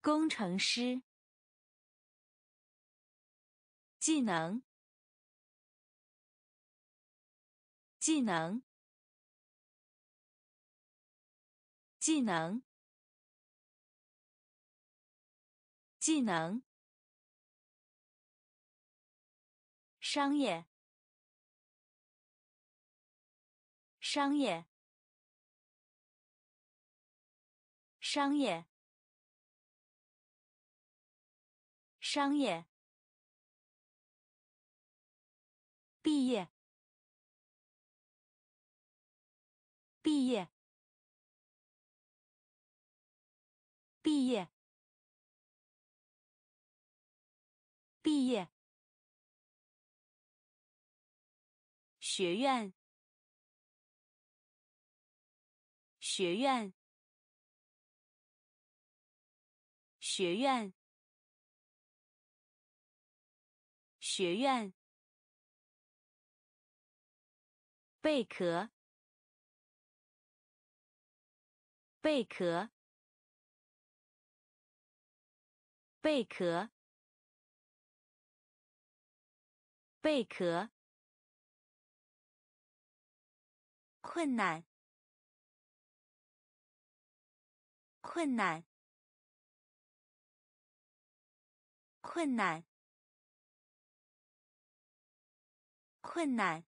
工程师。技能，技能，技能，技能。商业，商业，商业，商业。毕业，毕业，毕业，毕业，学院，学院，学院，学院。贝壳，贝壳，贝壳，贝壳。困难，困难，困难，困难。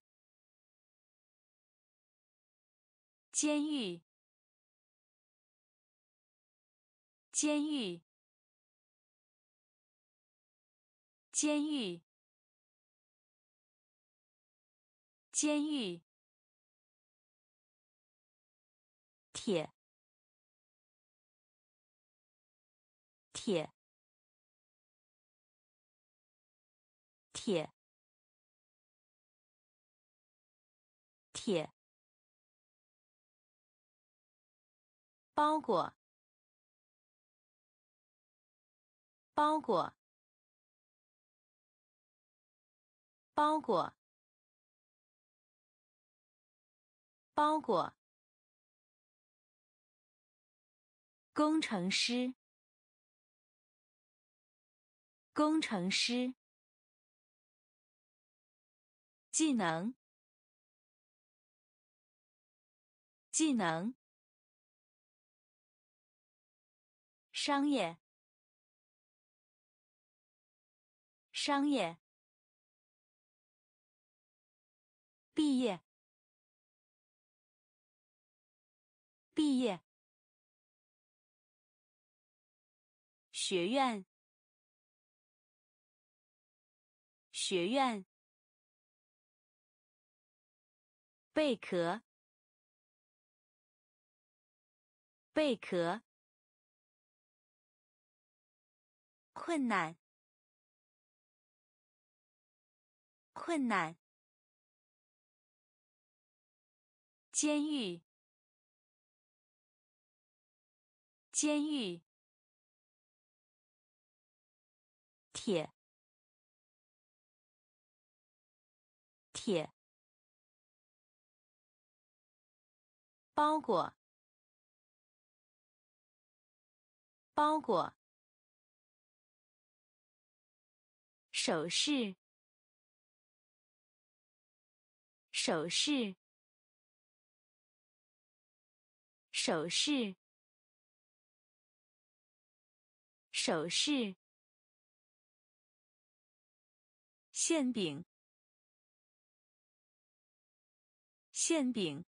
监狱，监狱，监狱，监狱。铁，铁，铁，铁。包裹，包裹，包裹，包裹。工程师，工程师。技能，技能。商业，商业。毕业，毕业。学院，学院。贝壳，贝壳。困难，困难。监狱，监狱。铁，铁。包裹，包裹。首饰，首饰，首饰，首饰。馅饼，馅饼，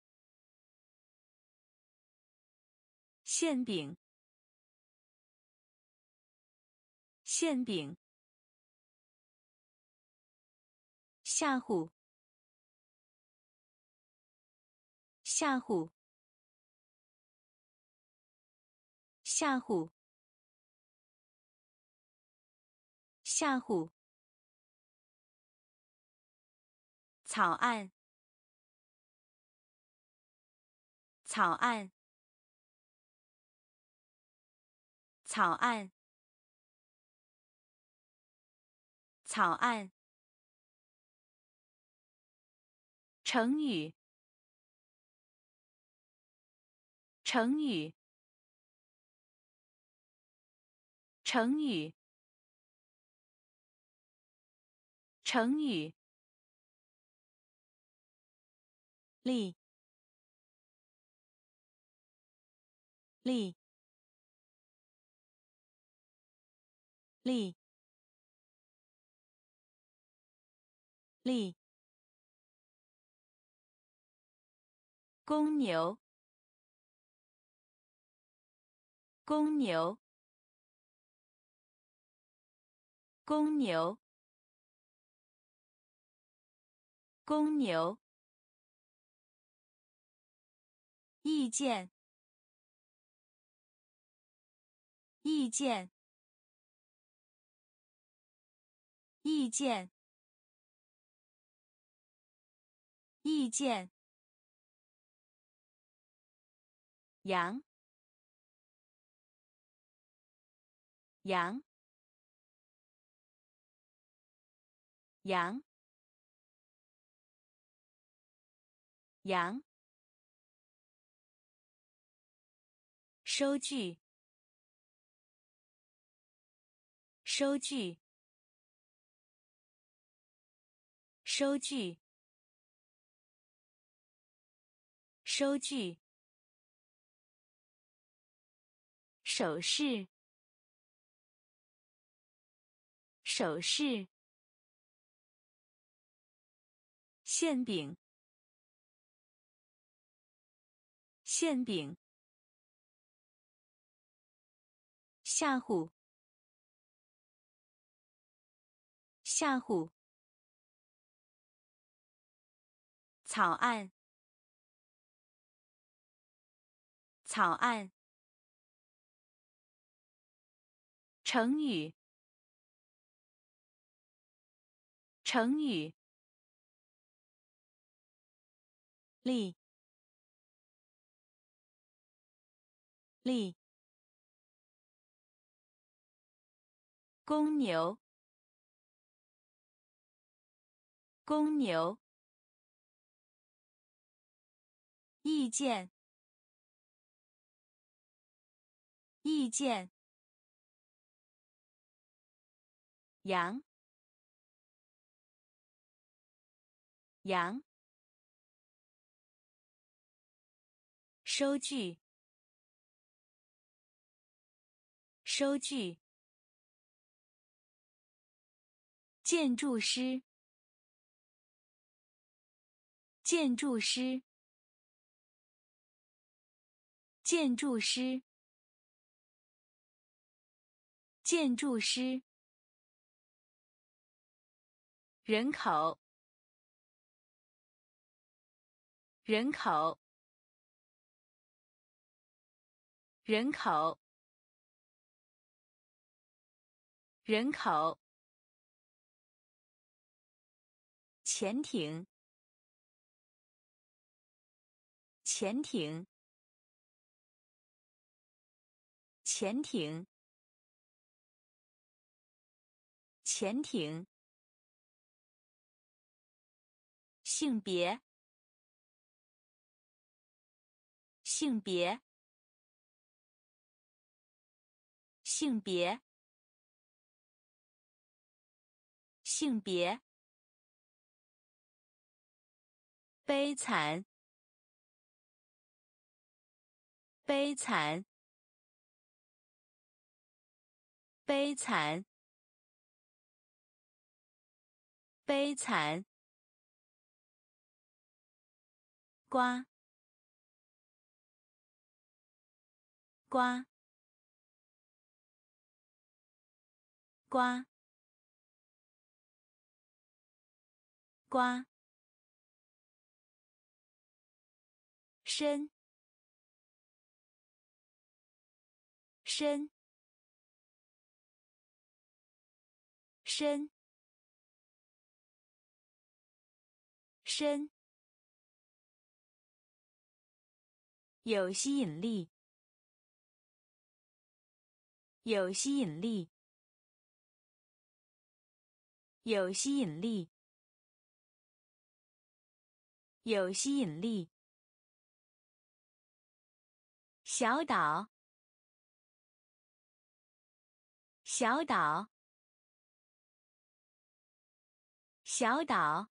馅饼，馅饼。吓唬，吓唬，吓唬，吓唬。草案，草案，草案，草案。成语，成语，成语，成语。立，立，立，立。公牛，公牛，公牛，公牛。意见，意见，意见，意见，羊，羊，羊，羊。收据，收据，收据，收据。首饰，首饰。馅饼，馅饼。吓唬，吓唬。草案，草案。成语，成语。立，立。公牛，公牛。意见，意见。羊，羊。收据，收据。建筑师，建筑师，建筑师，建筑师。人口，人口，人口，人口。潜艇，潜艇，潜艇，潜艇。性别，性别，性别，性别。悲惨，悲惨，悲惨，悲惨。瓜，瓜，瓜，瓜。深，深，深，深，有吸引力，有吸引力，有吸引力，有吸引力。小岛，小岛，小岛，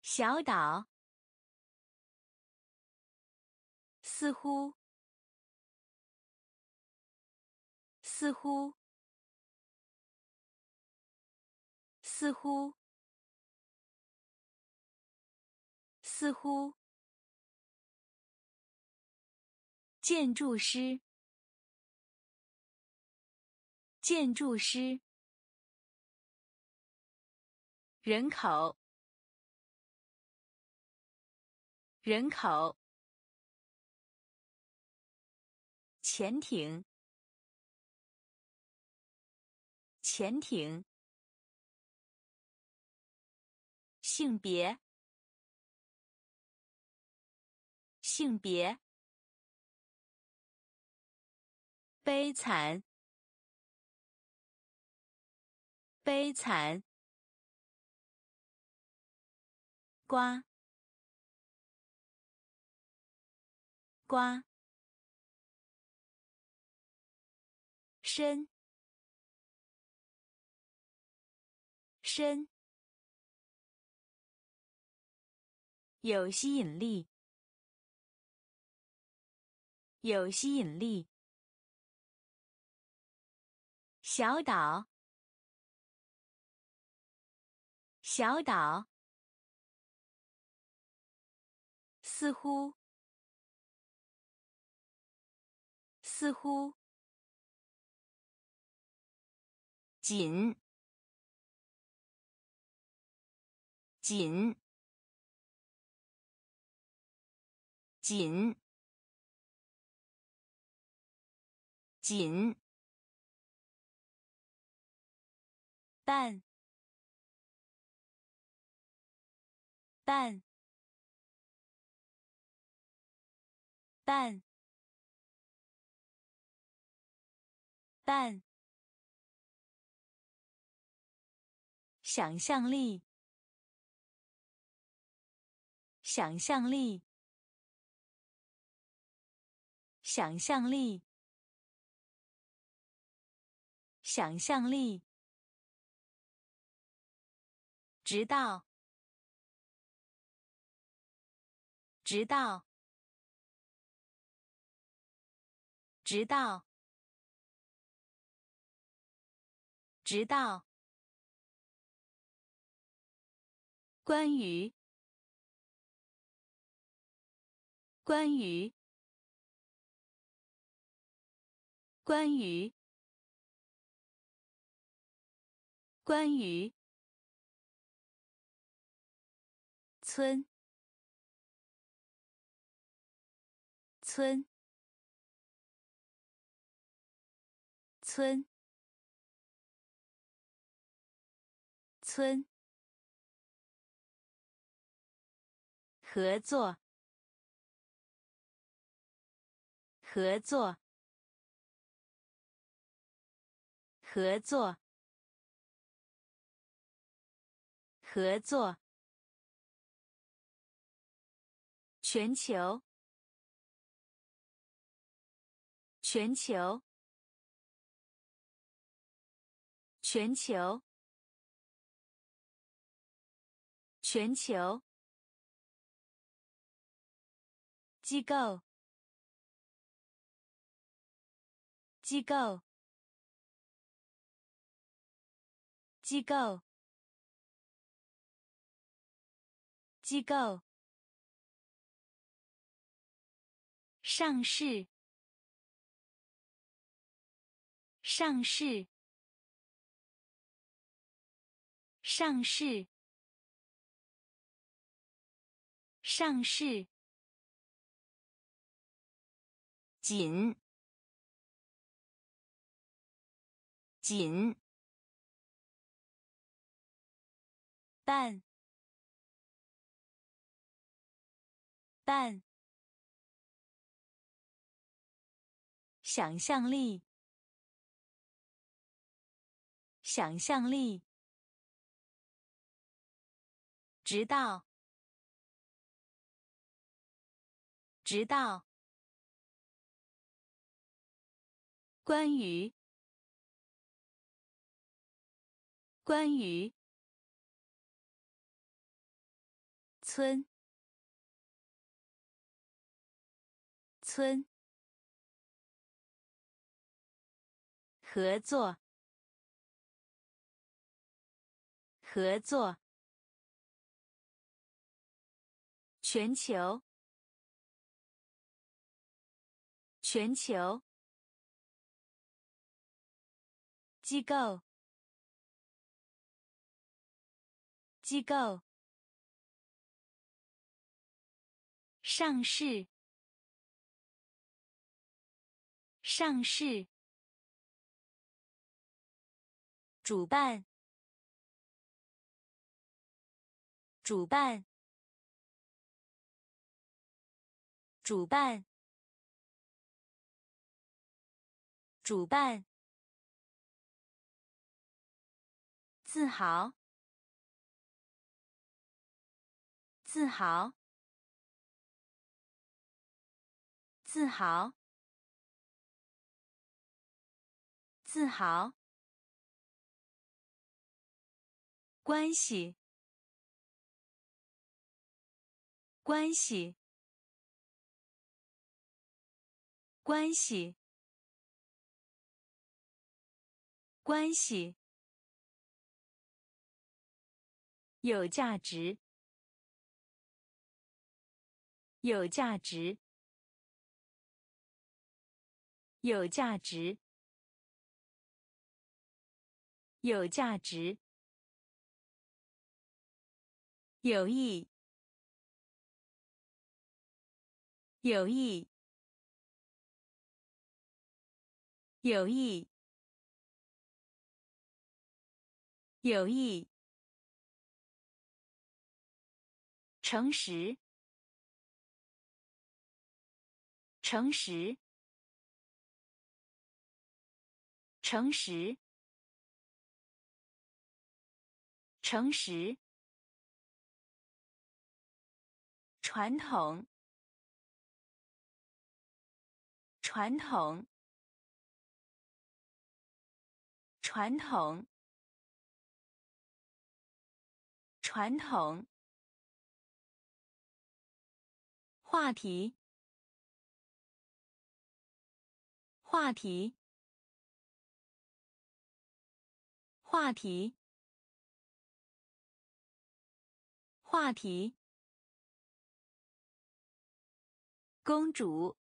小岛。似乎，似乎，似乎，似乎。建筑师，建筑师。人口，人口。潜艇，潜艇。性别，性别。悲惨，悲惨。瓜，瓜。深，深。有吸引力，有吸引力。小岛，小岛，似乎，似乎，紧，紧，紧，紧，半，半，半，半。想象力，想象力，想象力，想象力。直到，直到，直到，直到。关于，关于，关于，关于。村，村，村，村。合作，合作，合作，合作。全球，全球，全球，全球。机构，机构，机构，机构。上市，上市，上市，上市。紧，紧，但，但。想象力，想象力，直到，直到，关于，关于，村，村。合作，合作。全球，全球。机构，机构。上市，上市。主办，主办，主办，主办，自豪，自豪，自豪，自豪。关系，关系，关系，关系，有价值，有价值，有价值，有价值。有意，有意，有意，有意。诚实，诚实，诚实，诚实。传统，传统，传统，传统。话题，话题，话题，话题。公主，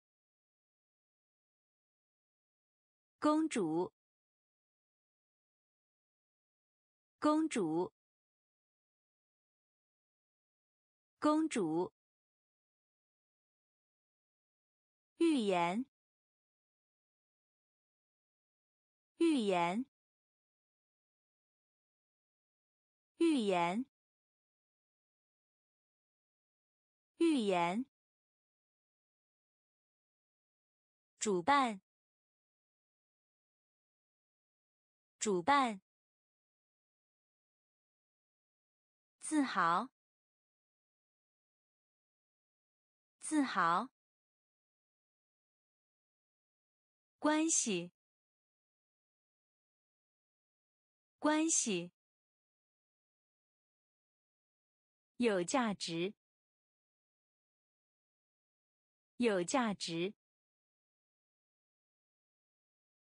公主，公主，公主。预言，预言，预言，预言。主办，主办，自豪，自豪，关系，关系，有价值，有价值。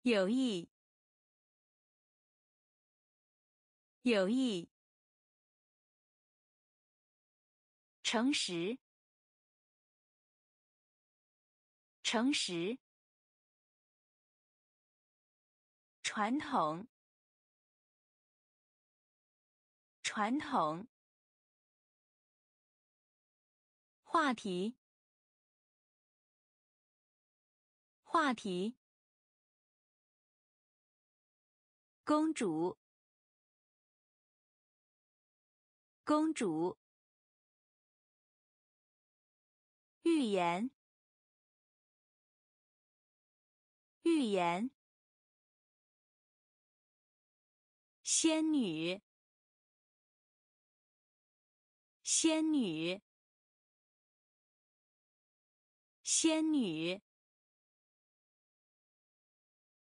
有意，有意，诚实，诚实，传统，传统，话题，话题。公主，公主。预言，预言。仙女，仙女，仙女，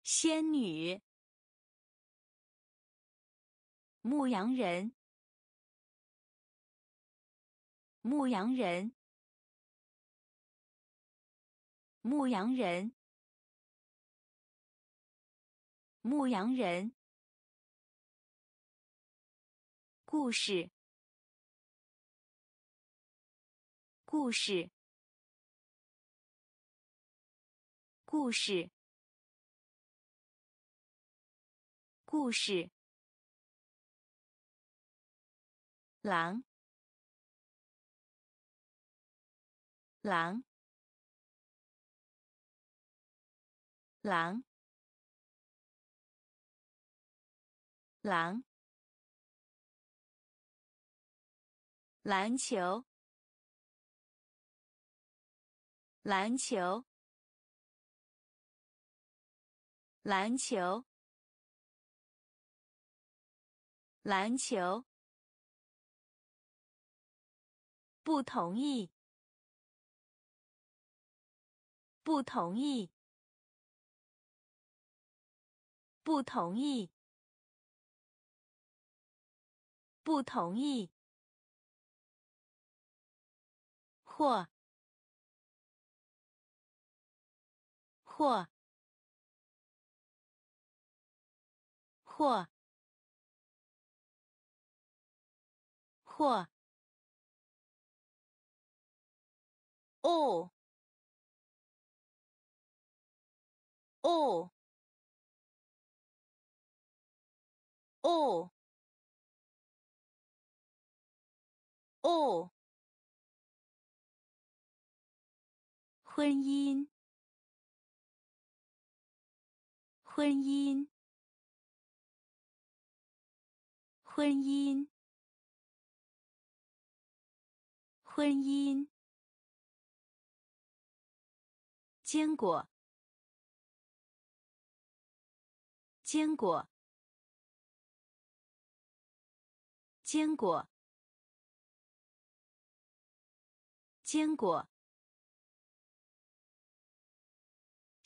仙女。牧羊人，牧羊人，牧羊人，牧羊人。故事，故事，故事，故事。狼，狼，狼，狼，篮球，篮球，篮球，篮球。不同意，不同意，不同意，不同意，或，或，或，或。哦，哦，哦，哦，婚姻，婚姻，婚姻，婚姻。坚果，坚果，坚果，坚果。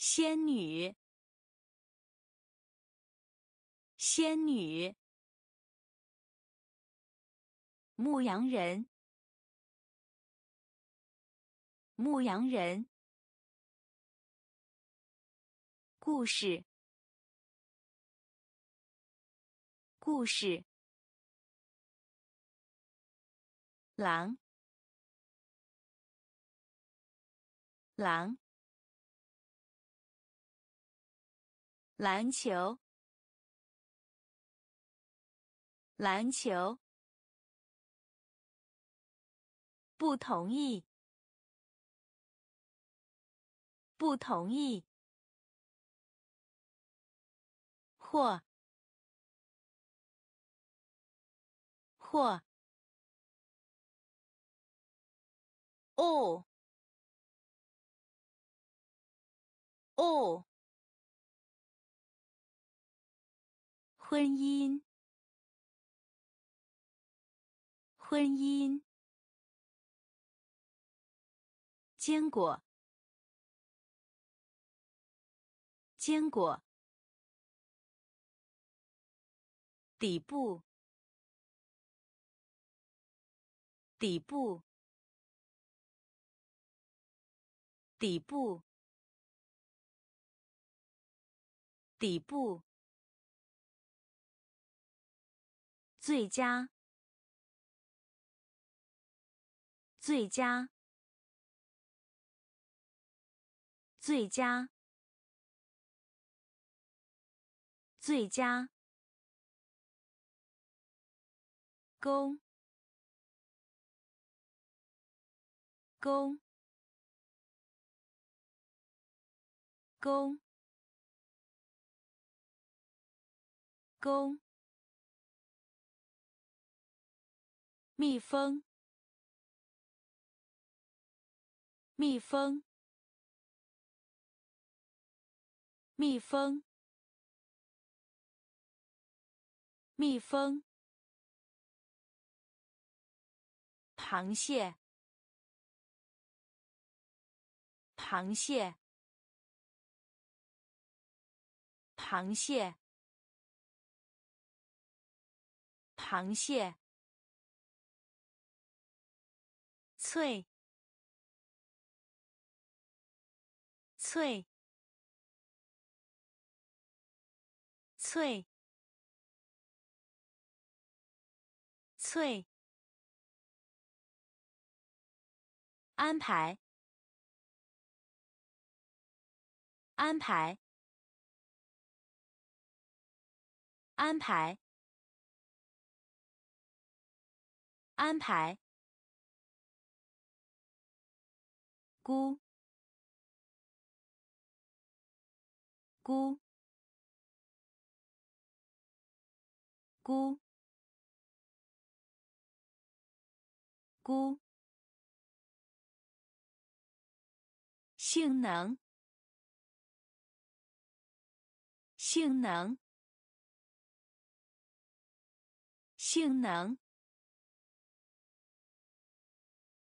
仙女，仙女。牧羊人，牧羊人。故事，故事。狼，狼。篮球，篮球。不同意，不同意。或，或，哦，哦，婚姻，婚姻，坚果，坚果。底部，底部，底部，底部，最佳，最佳，最佳，最佳。公，公，公，公，蜜蜂，蜜蜂，蜜蜂，蜜蜂。螃蟹，螃蟹，螃蟹，螃蟹，脆，脆，脆，脆。安排，安排，安排，安排。姑，姑，估估性能性能性能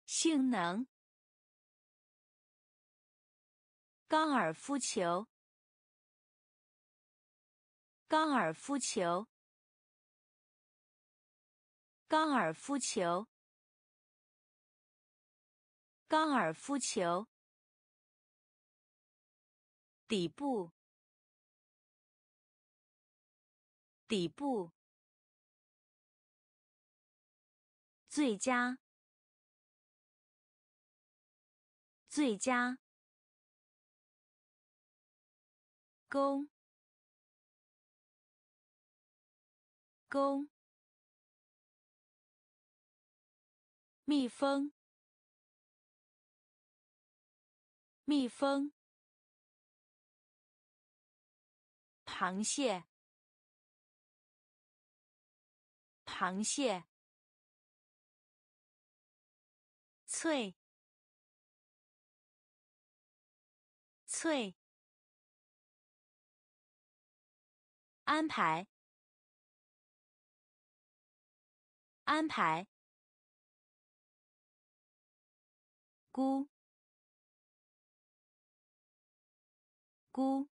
性能高尔夫球高尔夫球高尔夫球高尔夫球底部，底部，最佳，最佳，公，公，蜜蜂，蜜蜂。螃蟹，螃蟹，脆，脆，安排，安排，估，估。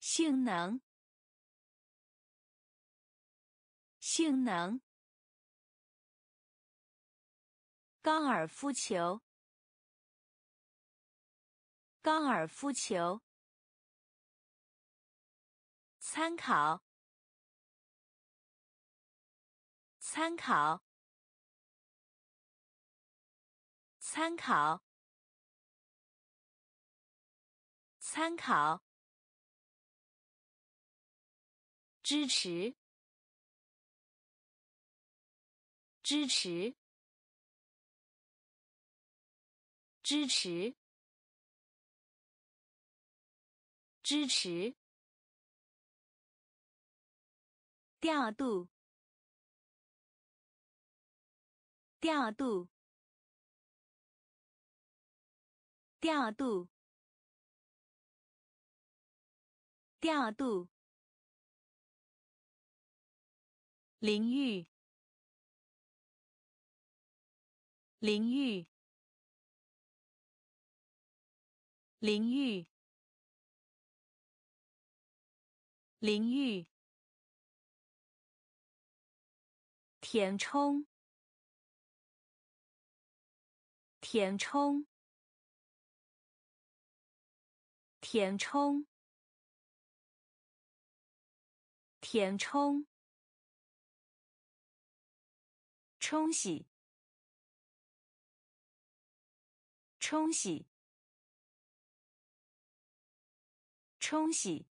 性能，性能，高尔夫球，高尔夫球，参考，参考，参考，参考。支持，支持，支持，支持。调度，调度，调度，调度。淋浴，淋浴，淋浴，淋浴，填充，填充，填充，填充。冲洗，冲洗，冲洗，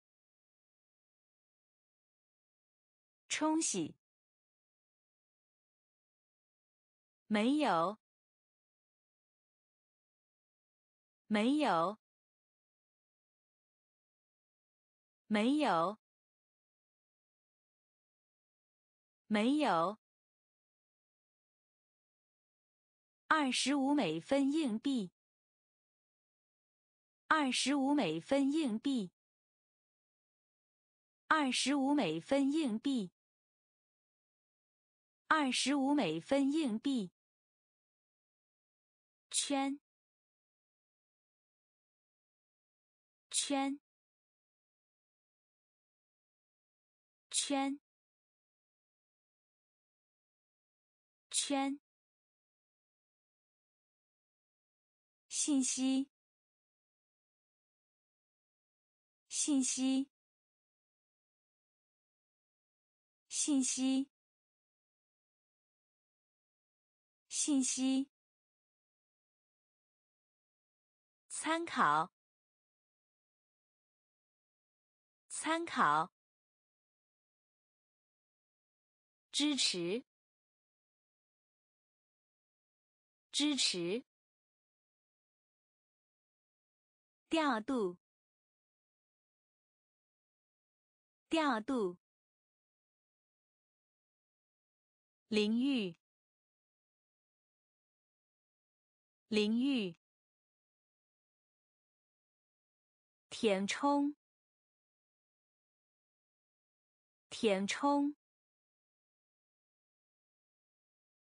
冲洗。没有，没有，没有，没有。二十五美分硬币，二十五美分硬币，二十五美分硬币，二十五美分硬币，圈，圈，圈，圈。信息，信息，信息，信息。参考，参考。支持，支持。调度，调度，淋浴，淋浴，填充，填充，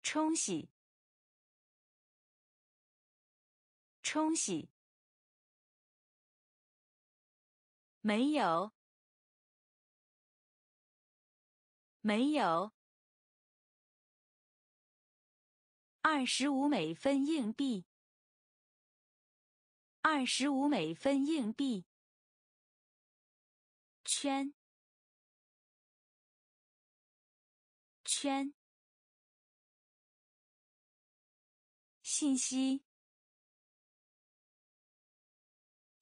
冲洗，冲洗。没有，没有。二十五美分硬币，二十五美分硬币。圈，圈。信息，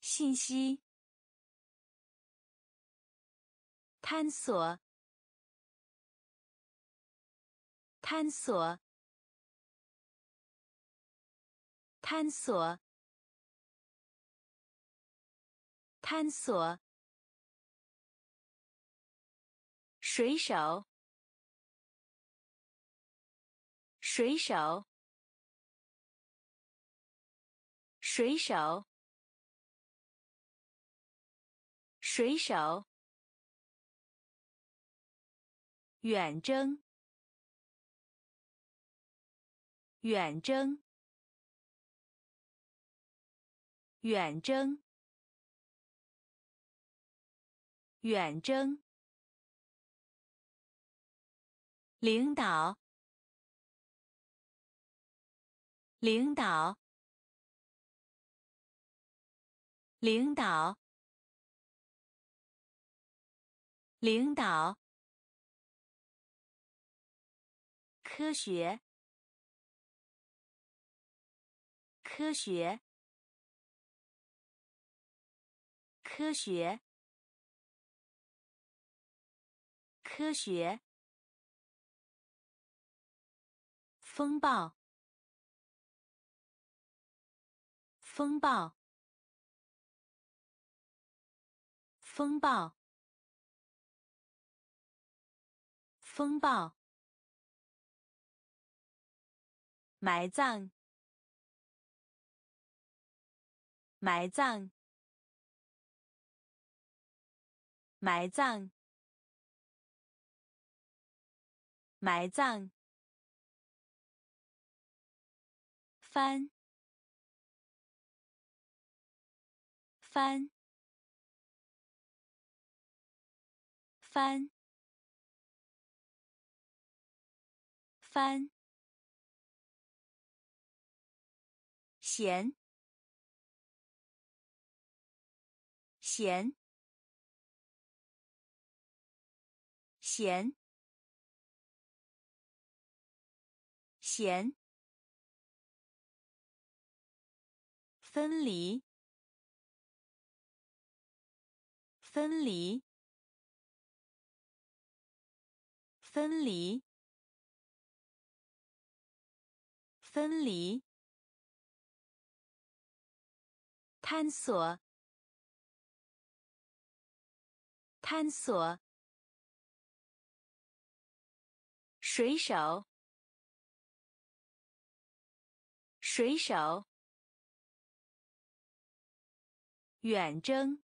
信息。探索，探索，探索，探索。水手，水手，水手，水手。远征，远征，远征，远征。领导，领导，领导，领导。科学，科学，科学，科学。风暴，风暴，风暴，风暴。埋葬，埋葬，埋葬，埋葬。翻，翻，翻，翻。咸，咸，咸，咸。分离，分离，分离，分离。探索，探索。水手，水手。远征，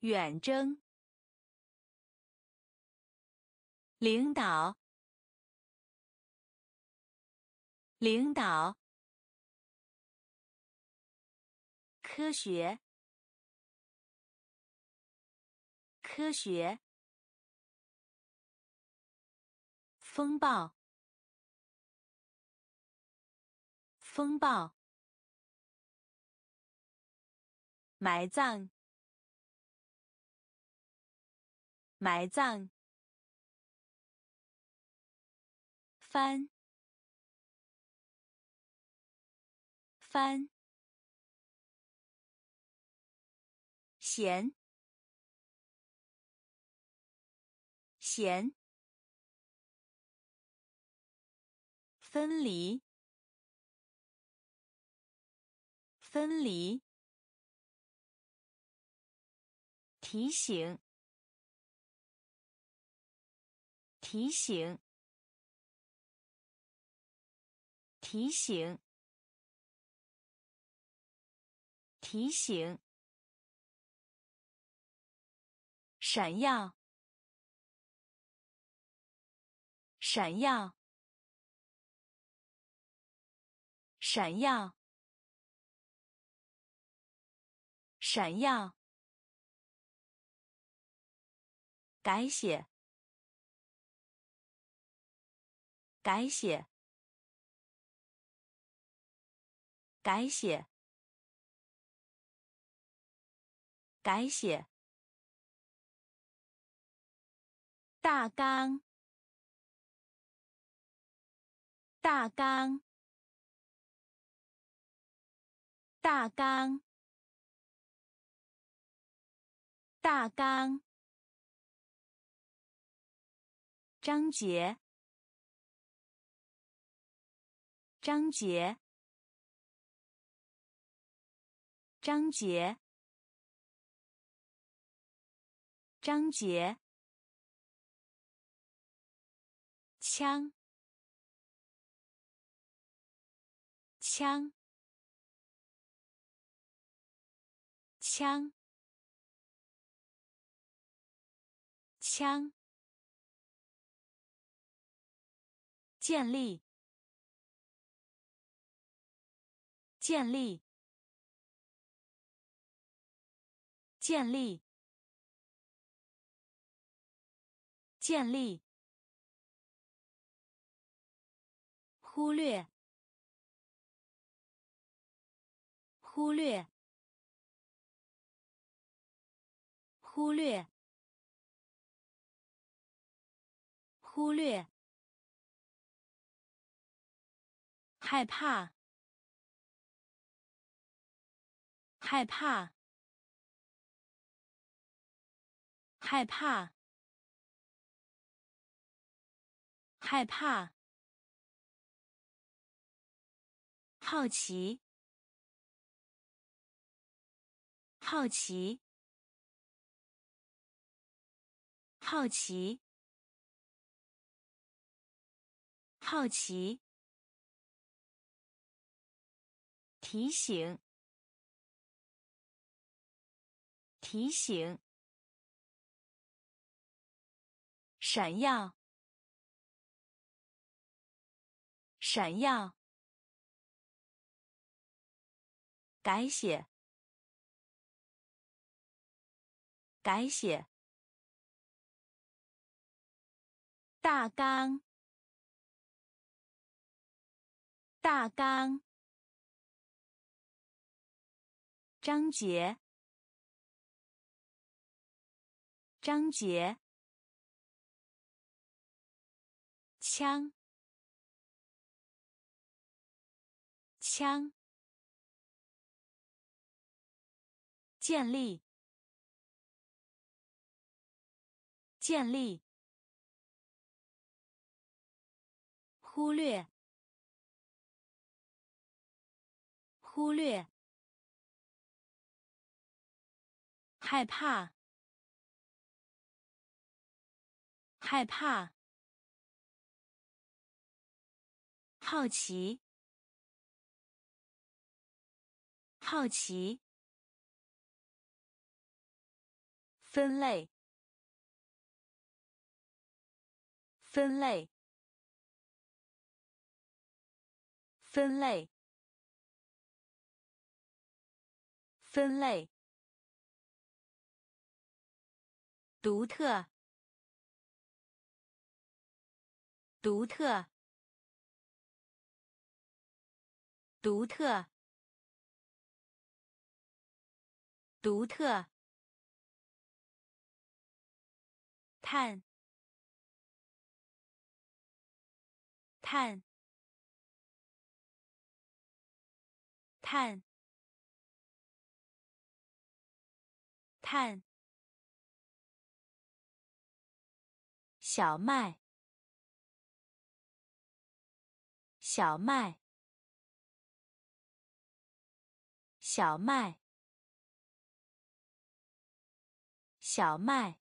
远征。领导，领导。科学，科学。风暴，风暴。埋葬，埋葬。翻，翻。咸，咸。分离，分离。提醒，提醒，提醒，提醒。闪耀，闪耀，闪耀，闪耀。改写，改写，改写，改写。大纲，大纲，大纲，大纲。张杰张杰张杰张杰枪。枪。枪。枪。建立，建立，建立，建立。忽略，忽略，忽略，忽略。害怕，害怕，害怕，害怕。好奇，好奇，好奇，好奇。提醒，提醒。闪耀，闪耀。改写，改写。大纲，大纲。章节，章节。枪，枪。建立，建立。忽略，忽略。害怕，害怕。好奇，好奇。分类，分类，分类，分类。独特，独特，独特，独特。碳，碳，碳，碳。小麦，小麦，小麦，小麦。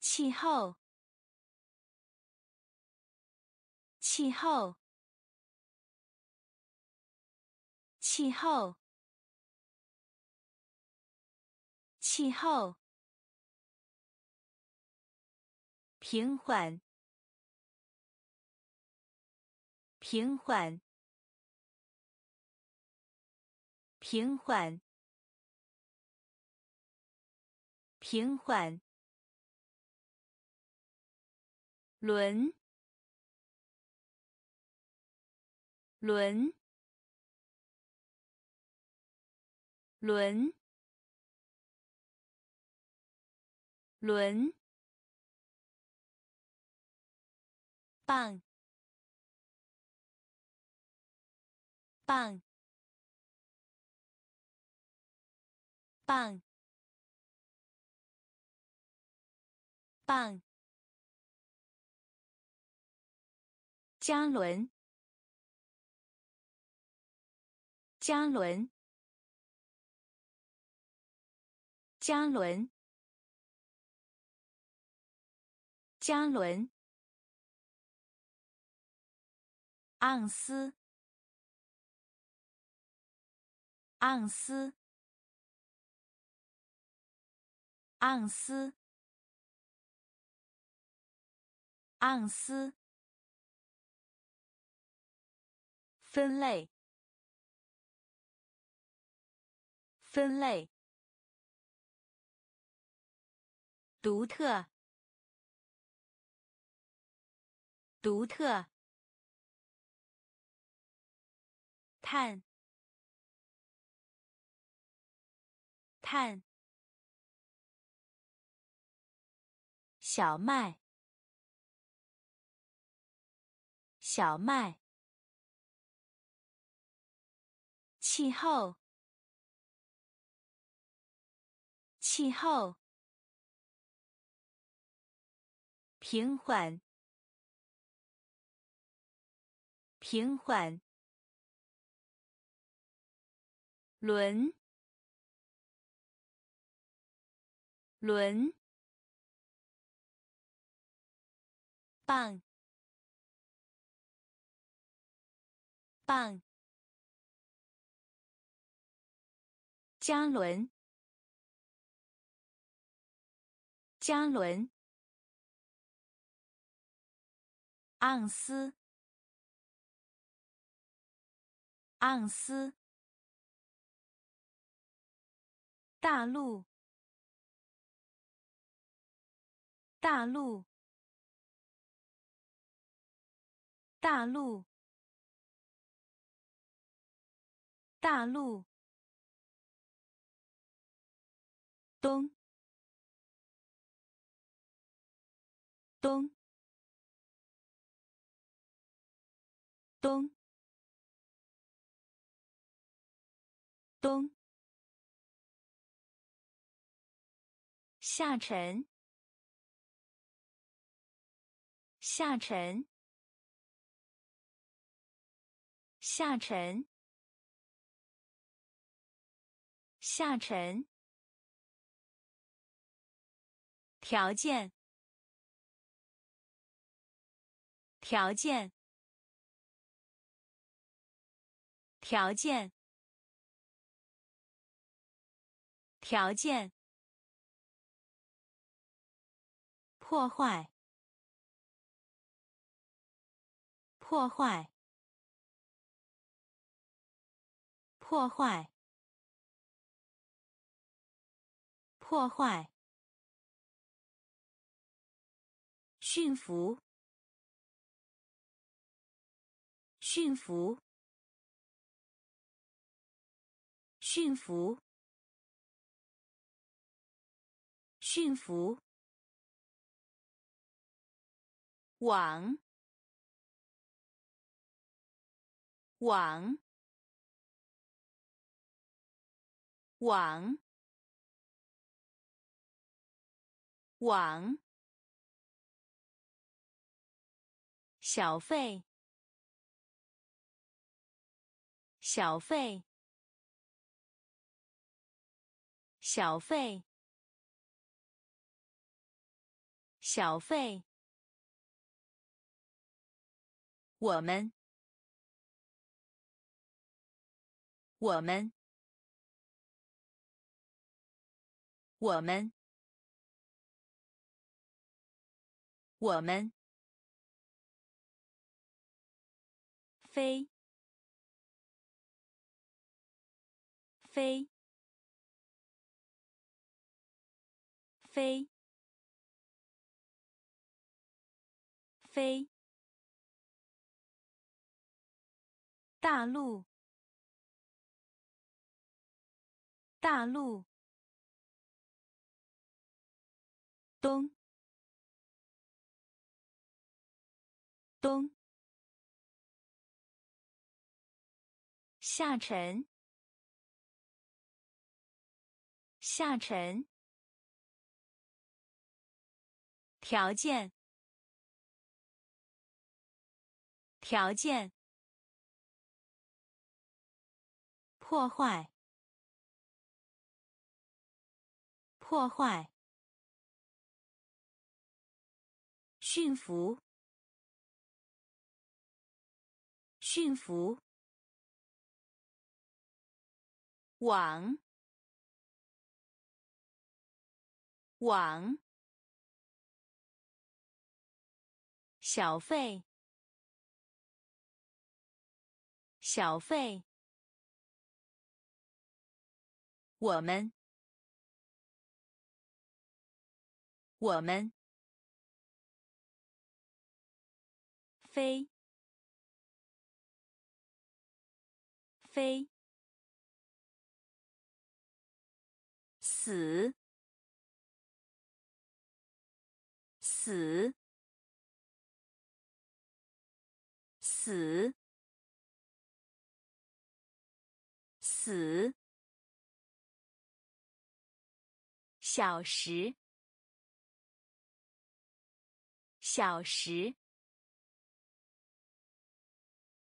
气候，气候，气候，气候。平缓，平缓，平缓，平缓。轮，轮，轮，轮。棒，棒，棒，棒。嘉伦，嘉伦，嘉伦，嘉伦。盎司，盎司，盎司，盎司。分类，分类，独特，独特。碳，碳，小麦，小麦，气候，气候，平缓，平缓。轮，轮，棒，棒，加仑，加仑，盎司，盎司。大陆，大陆，大陆，大陆，东，东，东，东。下沉，下沉，下沉，下沉。条件，条件，条件，条件。破坏，破坏，破坏，破坏。驯服，驯服，驯服，驯服。网，网，网，网，小费，小费，小费，小费。我们，我们，我们，我们。飞，飞，飞，飞。大陆，大陆，东，东，下沉，下沉，条件，条件。破坏，破坏，驯服，驯服，网，网，小费，小费。我们，我们，飞，飞，死，死，死，死。小时，小时，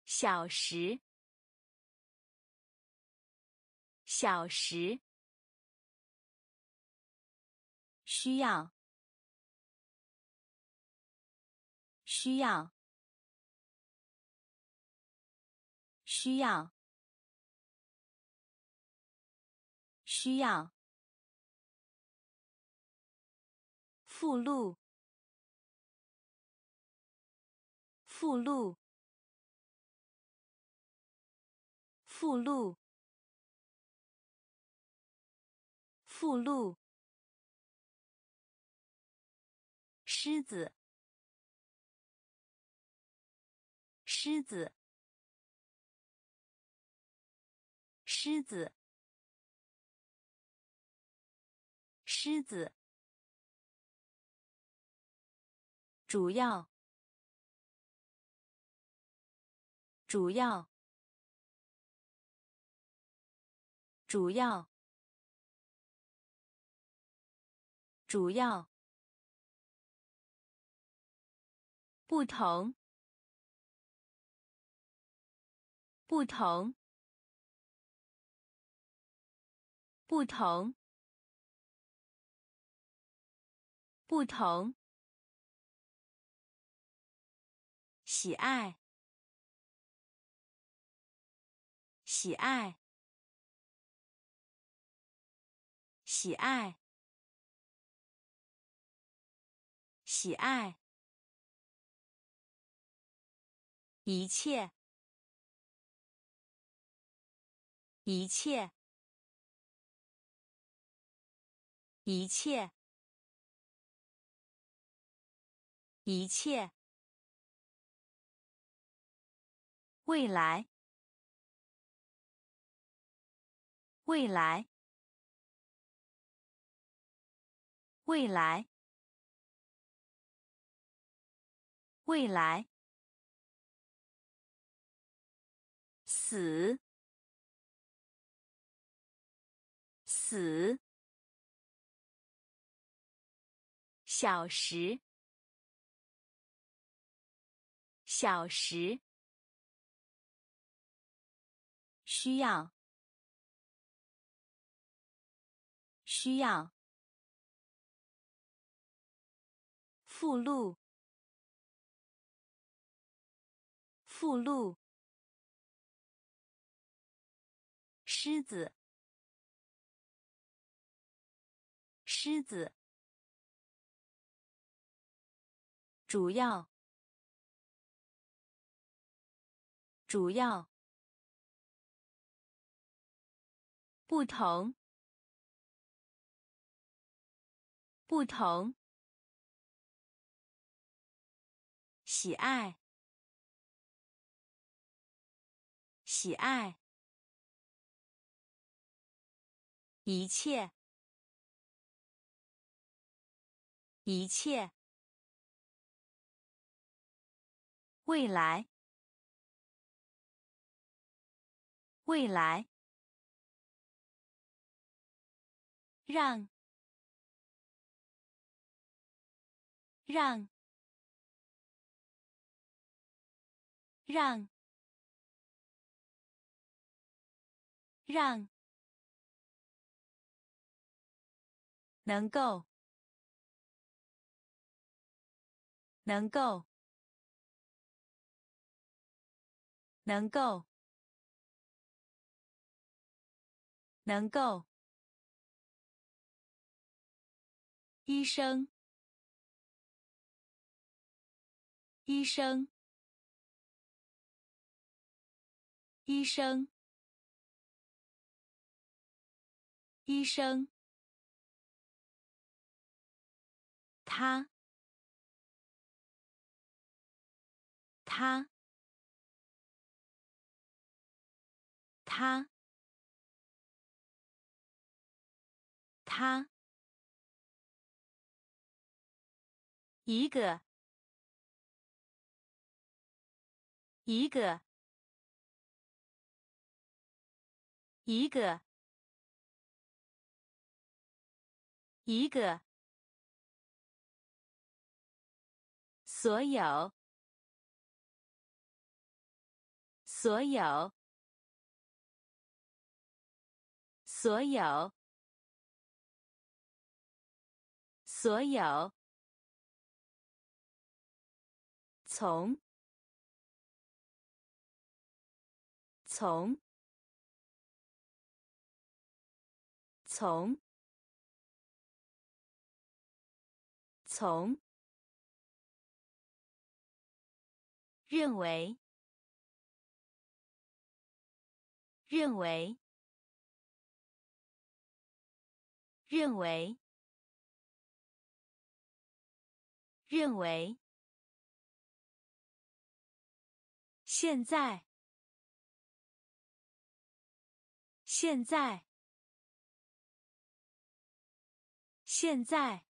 小时，小时，需要，需要，需要，需要。附录，附录，附录，附录。狮子，狮子，狮子，狮子。主要，主要，主要，主要，不同，不同，不同，不同。喜爱，喜爱，喜爱，喜爱，一切，一切，一切，一切。未来，未来，未来，未来，死，死，小时，小时。需要，需要。附录。附录。狮子。狮子。主要。主要。不同。不同。喜爱。喜爱。一切。一切。未来。未来。让。让。让。让。能够。能够。能够。能够。医生。医生。医生。医生。他。他。他。他。一个。一个。一个。一个。所有。所有。所有。所有。从。从。从。从。认为。认为。认为。认为。现在。现在。现在。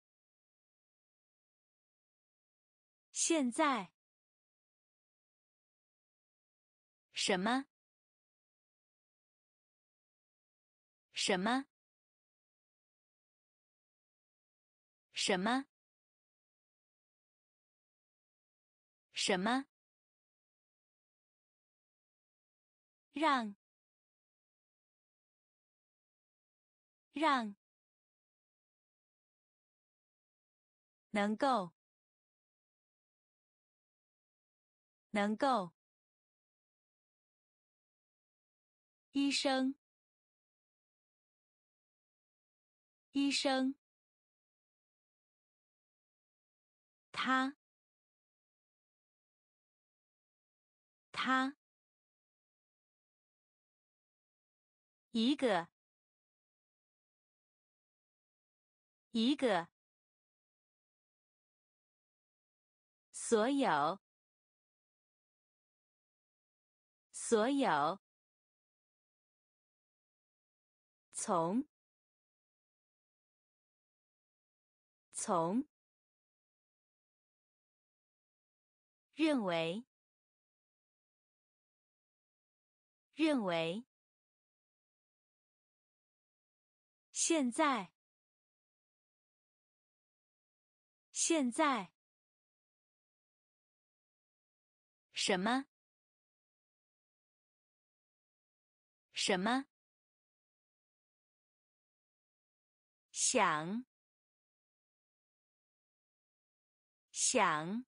现在。什么？什么？什么？什么？让。让。能够。能够。医生。医生。他。他。一个。一个。所有。所有。从。从。认为。认为。现在。现在。什么？什么？想，想，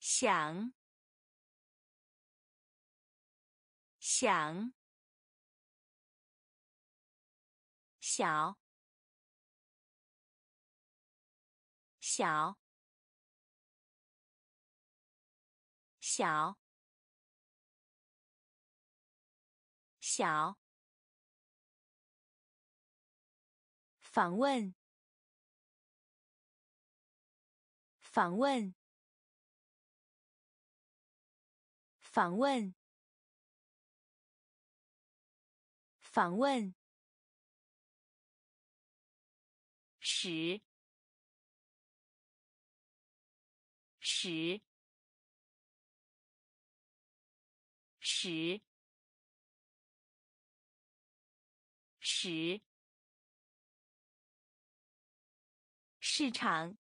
想，想，小，小，小，小。访问，访问，访问，访问，十，十，十，十。市场，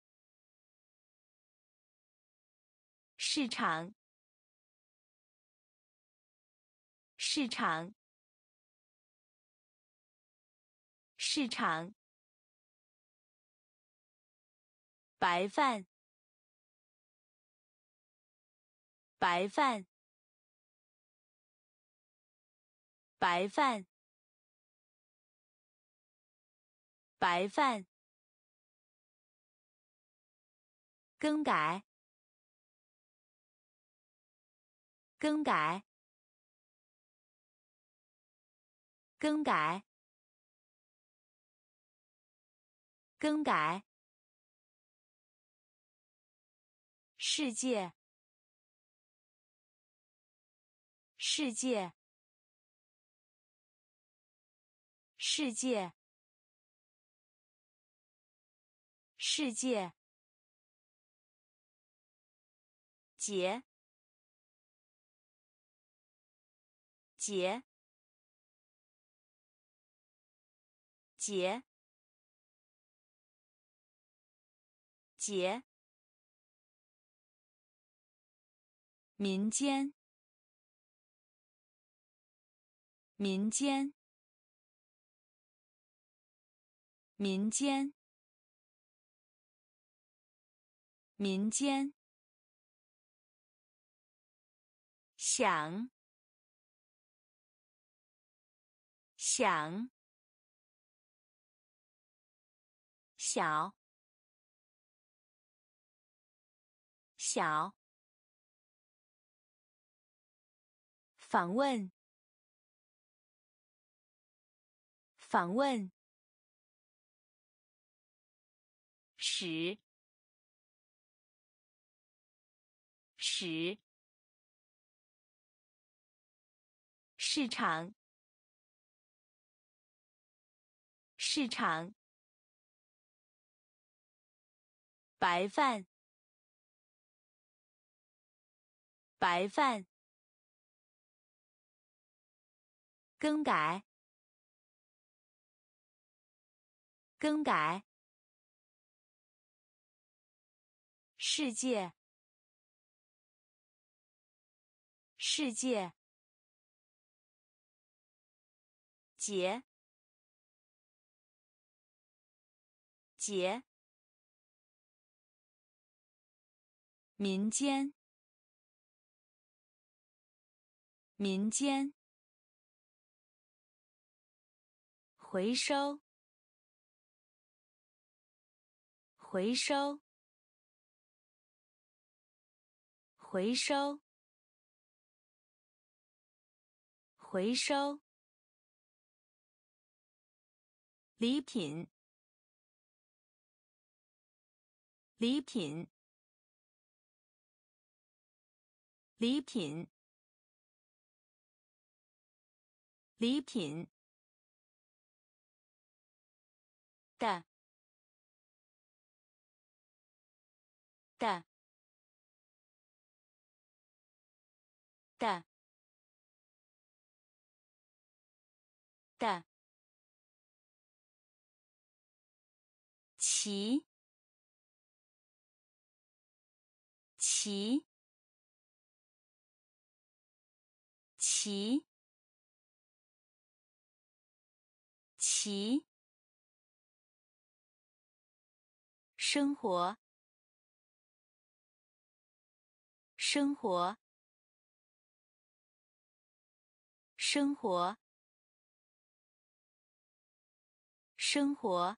市场，市场，市场。白饭，白饭，白饭，白饭。更改，更改，更改，更改。世界，世界，世界，世界。结，结，结，结。民间，民间，民间，民间。想，想，小，小，访问，访问，使，使。市场，市场。白饭，白饭。更改，更改。世界，世界。结，结，民间，民间，回收，回收，回收，回收。礼品，礼品，礼品，礼品的，的，的，的。骑，骑，骑，其生活，生活，生活，生活。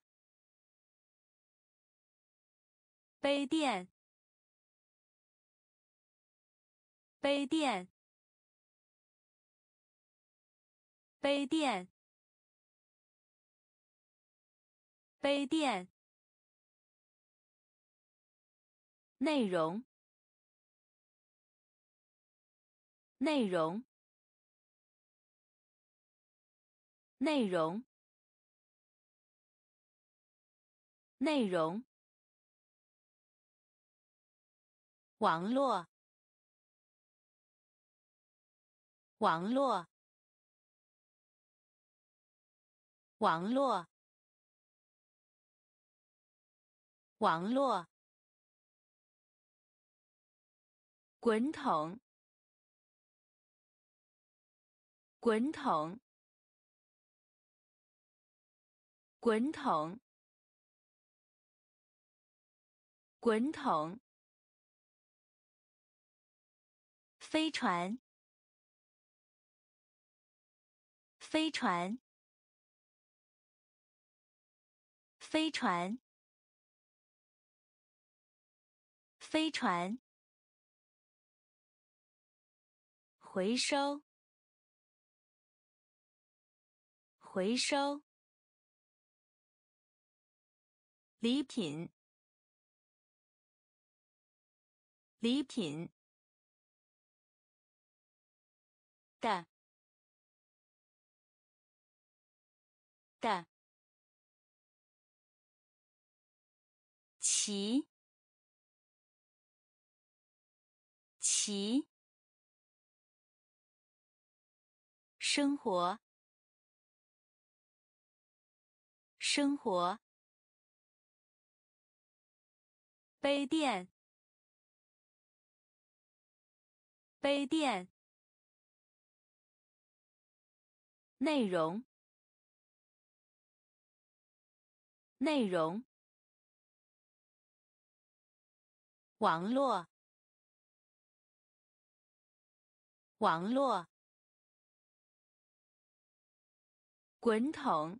杯垫，杯垫，杯垫，杯垫。内容，内容，内容，内容。网络，网络，网络，网络。滚筒，滚筒，滚筒，滚筒。飞船，飞船，飞船，飞船。回收，回收。礼品，礼品。的的，其其生活生活杯垫杯垫。内容，内容，网络，网络，滚筒，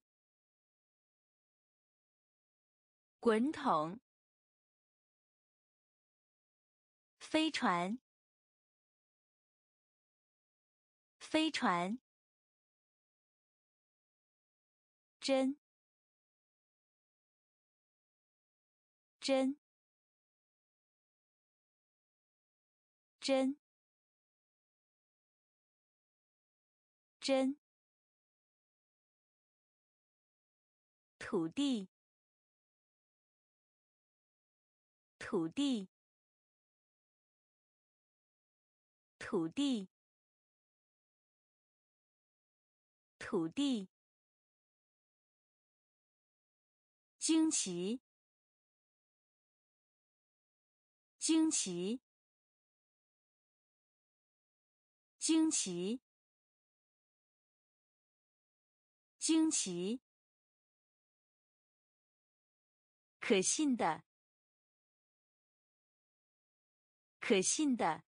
滚筒，飞船，飞船。针，针，针，针。土地，土地，土地，土地。惊奇，惊奇，惊奇，惊奇。可信的，可信的，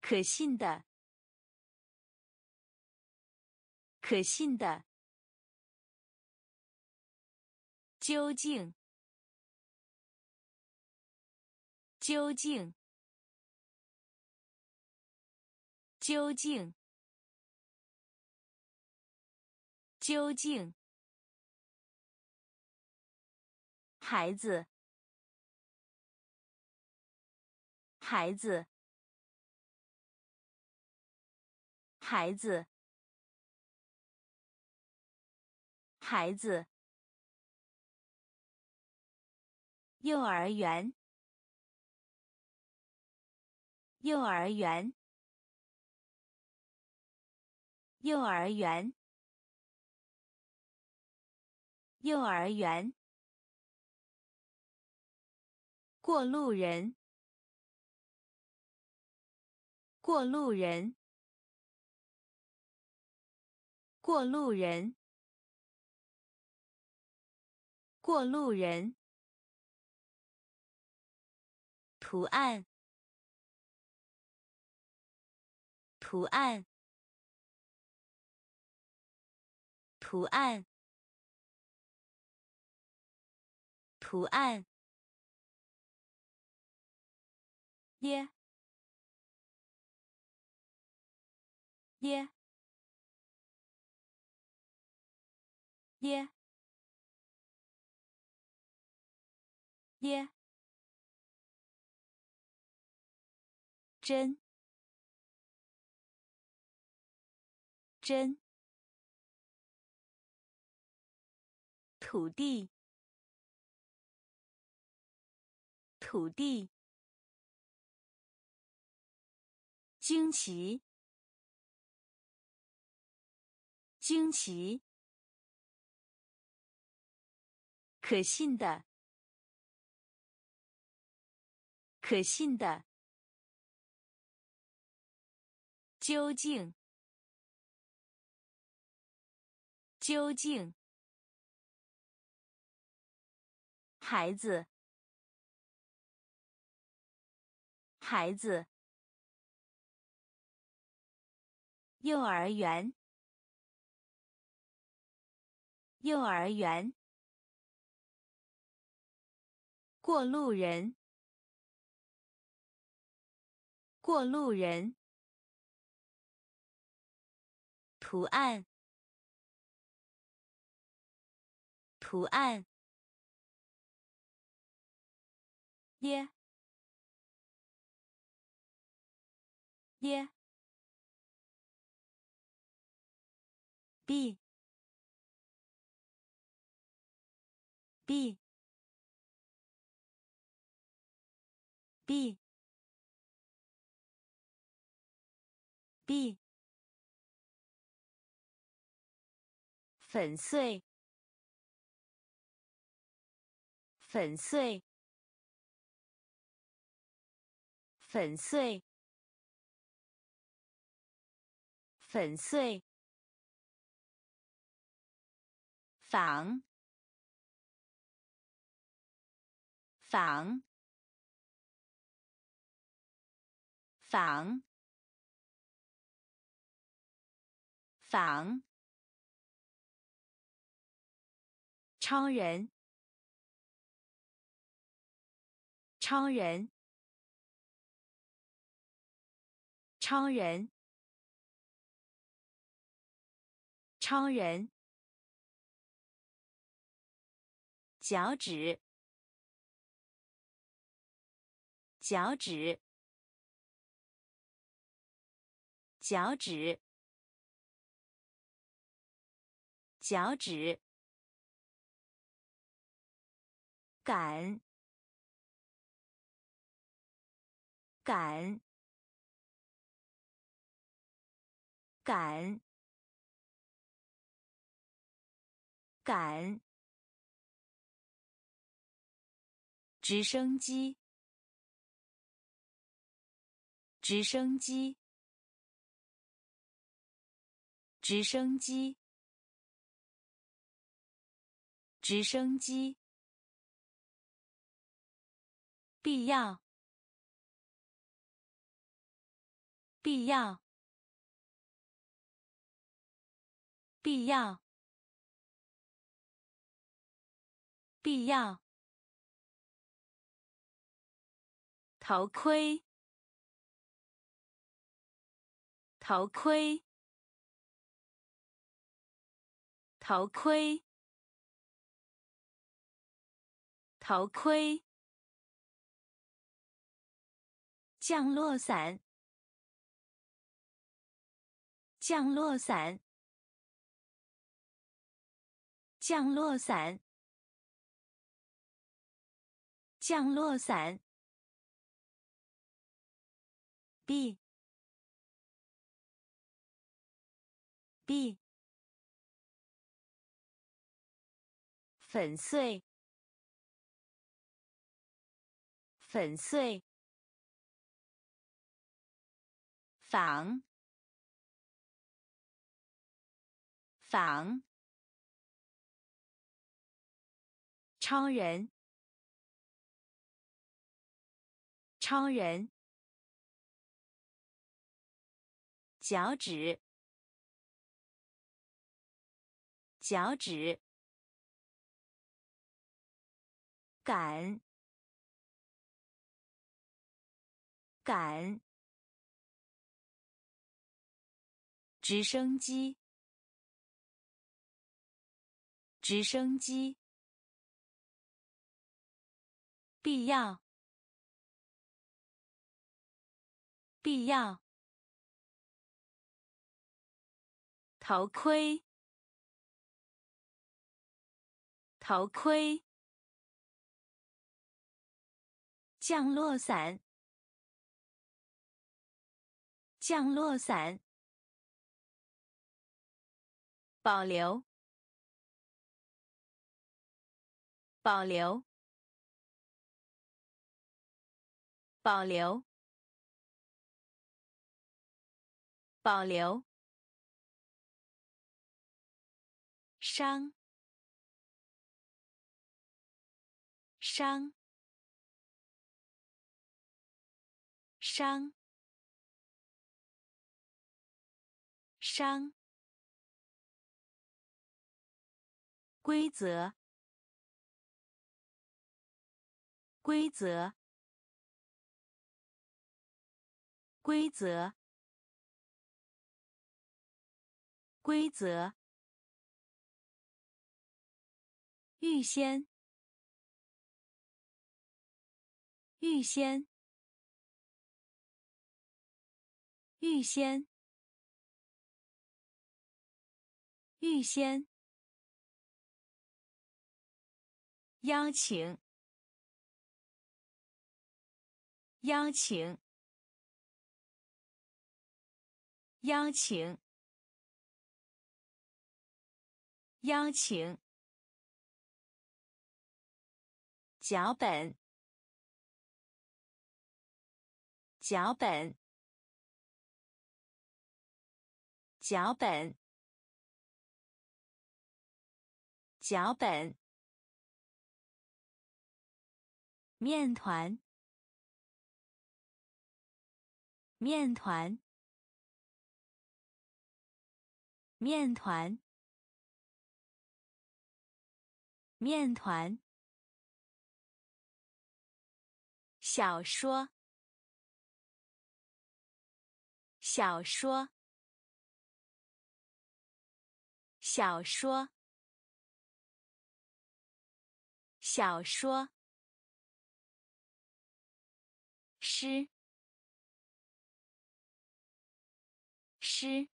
可信的，可信的。究竟？究竟？究竟？究竟？孩子，孩子，孩子，孩子。幼儿园，幼儿园，幼儿园，幼儿园。过路人，过路人，过路人，过路人，图案，图案，图案，图案，耶，耶。耶耶，真真，土地土地，惊奇。惊奇。可信的，可信的，究竟，究竟，孩子，孩子，幼儿园，幼儿园。过路人，过路人，图案，图案，耶，耶。，b，b。b b 粉碎粉碎粉碎粉碎。仿仿仿仿超人，超人，超人，超人，脚趾，脚趾。脚趾，脚趾，赶，赶，赶，赶，直升机，直升机。直升机，直升机，必要，必要，必要，必要，头盔，头盔。头盔，头盔，降落伞，降落伞，降落伞，降落伞，b，b。粉碎，粉碎，仿，仿，超人，超人，脚趾，脚趾，赶，赶。直升机，直升机，必要，必要，头盔，头盔，降落伞，降落伞。保留，保留，保留，保留。伤，伤，伤，伤。规则，规则，规则，规则。预先，预先，预先，预先。邀请，邀请，邀请，邀请。脚本，脚本，脚本，脚本。面团，面团，面团，面团。小说，小说，小说，小说。诗，诗，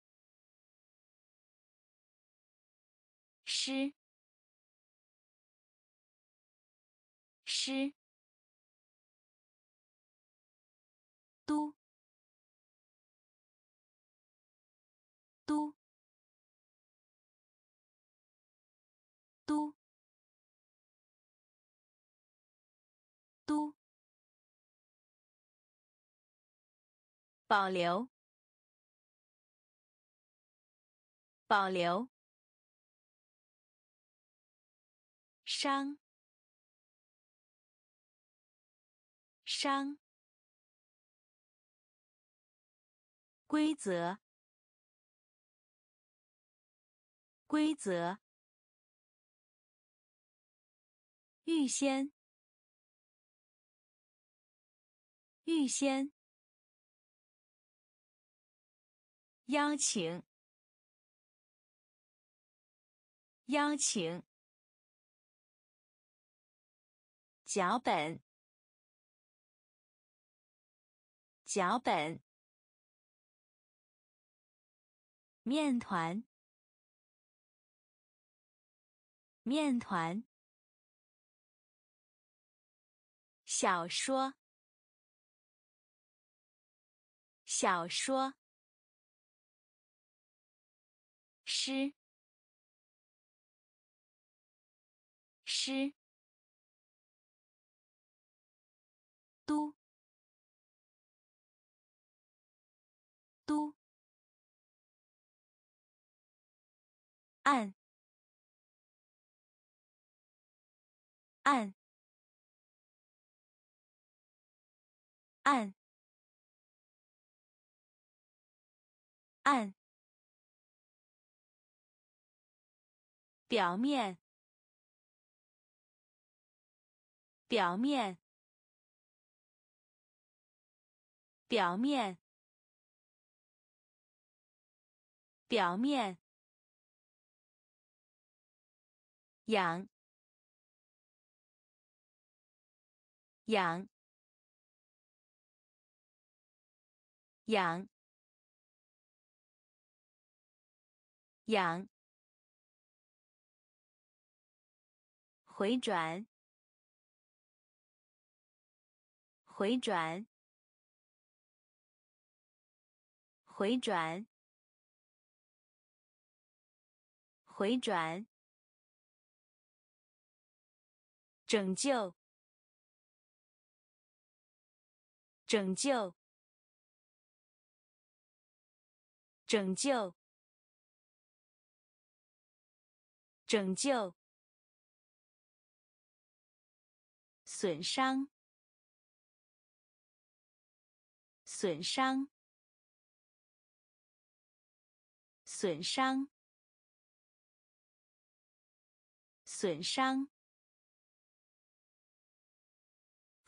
诗，诗，都，都，都，都。保留，保留。伤，伤。规则，规则。预先，预先。邀请，邀请。脚本，脚本。面团，面团。小说，小说。诗，诗，嘟，嘟，按按按按表面。表面。表面。表面。养。养。养。养。回转。回转。回转。回转。拯救。拯救。拯救。拯救。损伤。损伤。损伤。损伤。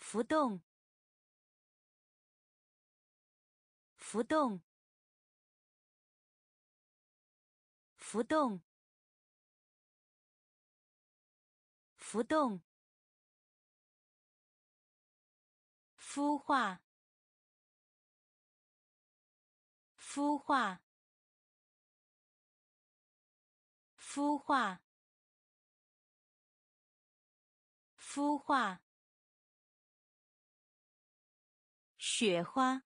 浮动，浮动，浮动，浮动，孵化，孵化，孵化，孵化。雪花，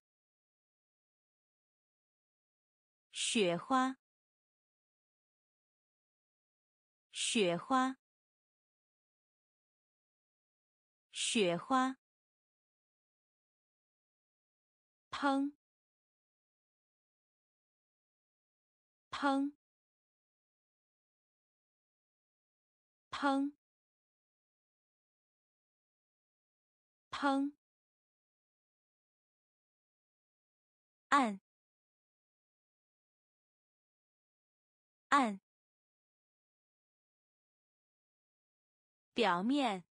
雪花，雪花，雪花，砰，砰，砰，砰。按按表面。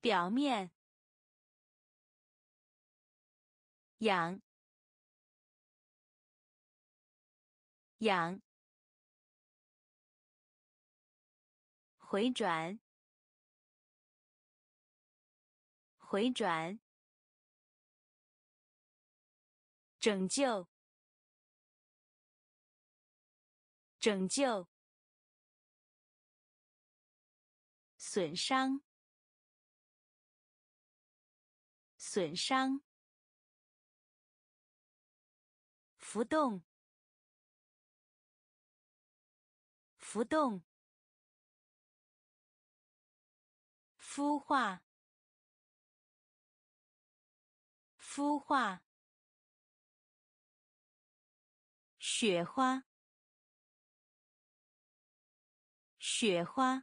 表面。养养回转。回转。拯救，拯救，损伤，损伤，浮动，浮动，孵化，孵化。雪花，雪花，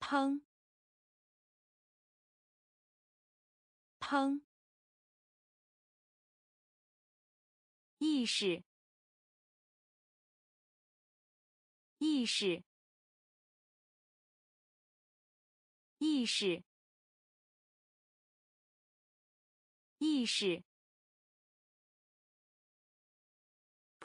砰，砰，意识，意识，意识，意识。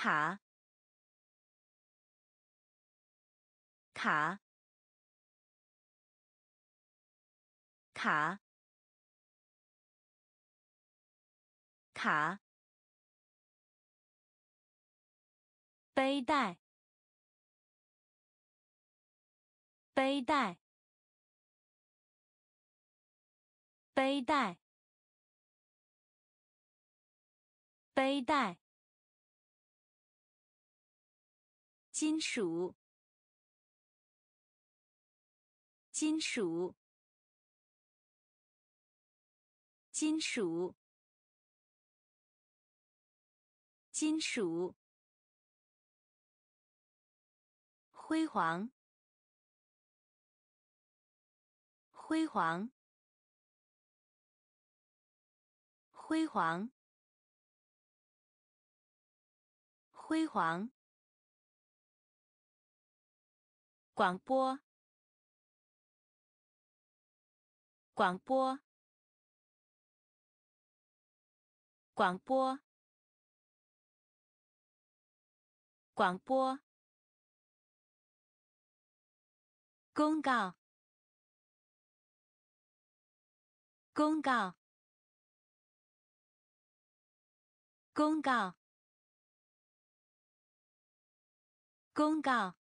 卡，卡，卡，卡，背带，背带，背带，背带，金属，金属，金属。金属，辉煌，辉煌，辉煌，辉煌。广播，广播，广播。广播，公告，公告，公告，公告。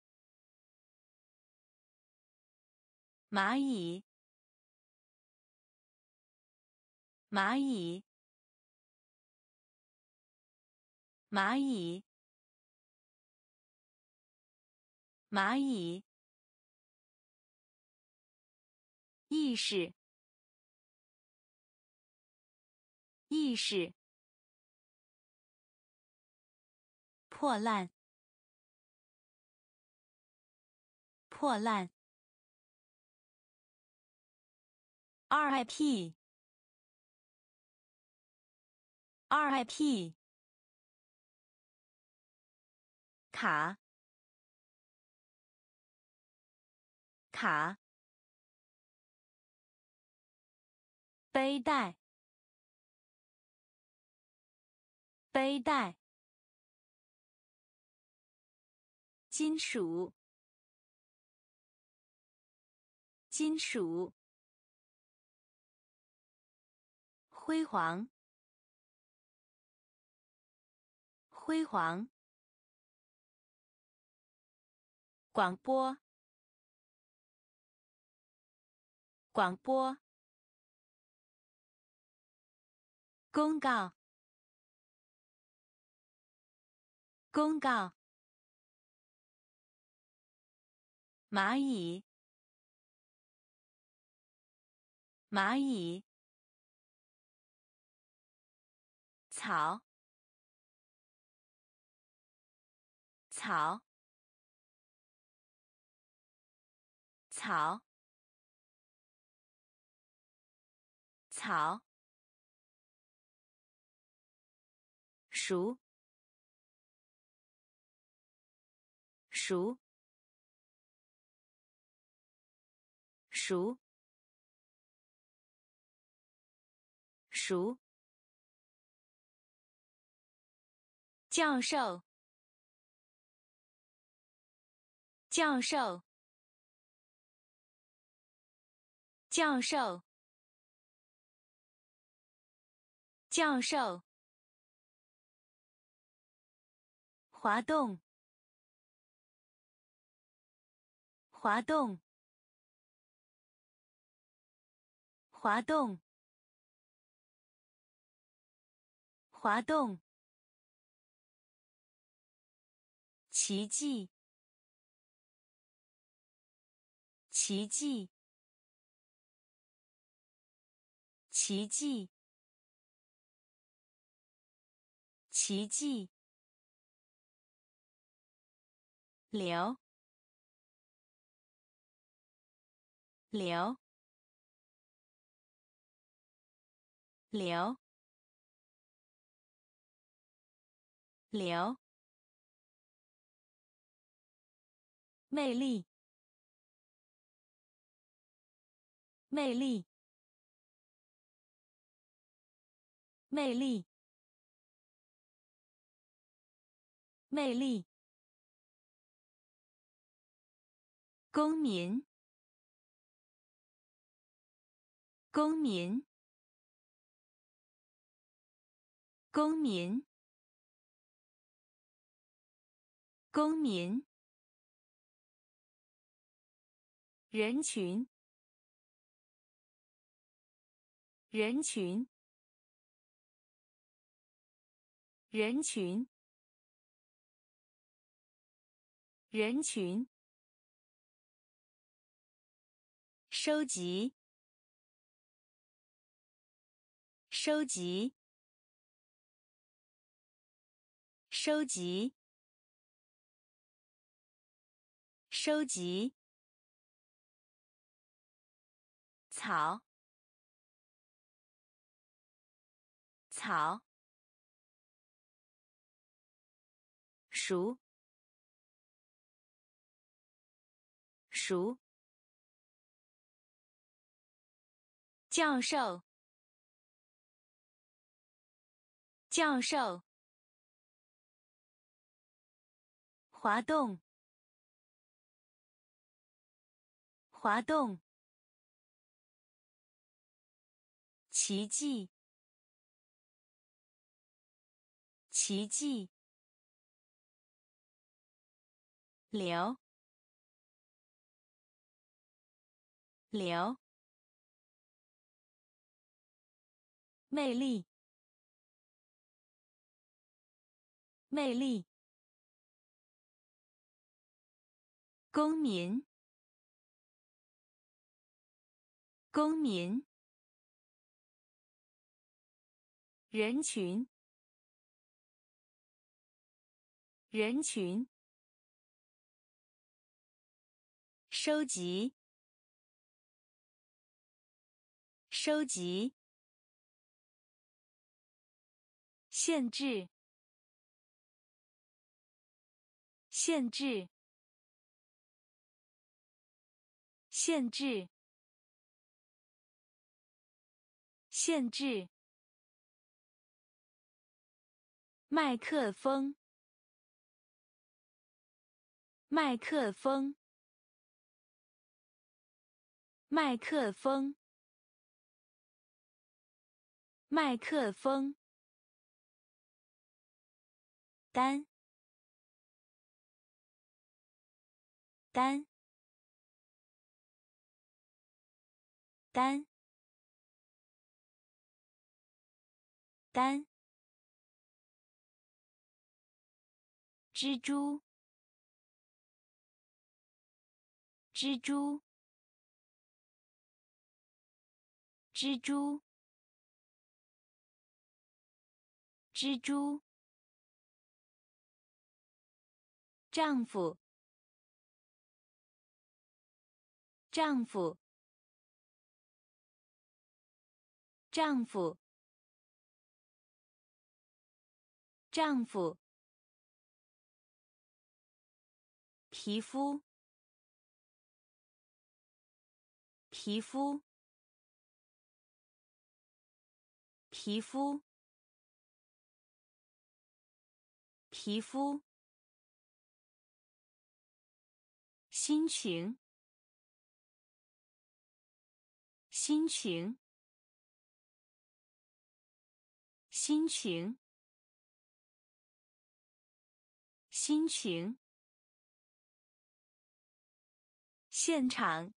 蚂蚁，蚂蚁，蚂蚁。蚂蚁，意识，意识，破烂，破烂，RIP，RIP，卡。卡，背带，背带，金属，金属，辉煌，辉煌，广播。广播，公告，公告，蚂蚁，蚂蚁，草，草，草。草，熟，熟，熟，熟。教授，教授，教授。教授，滑动，滑动，滑动，滑动，奇迹，奇迹，奇迹。奇迹，流，流，流，流，魅力，魅力，魅力。魅力，公民，公民，公民，公民，人群，人群，人群，人群，收集，收集。收集，收集，草，草，熟，熟，教授，教授。滑动，滑动，奇迹，奇迹，流，流，魅力，魅力。公民，公民，人群，人群，收集，收集，限制，限制。限制，限制。麦克风，麦克风，麦克风，麦克风。单，单。单，单，蜘蛛，蜘蛛，蜘蛛，蜘蛛，丈夫，丈夫。丈夫，丈夫，皮肤，皮肤，皮肤，皮肤，心情，心情。心情，心情。现场，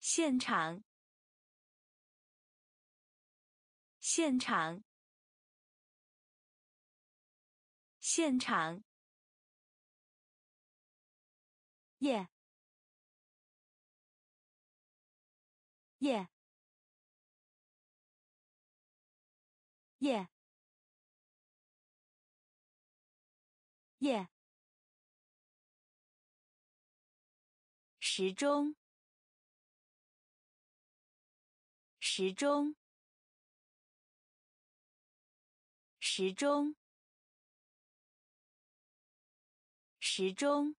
现场，现场，现场。耶，耶。耶，耶，时钟，时钟，时钟，时钟，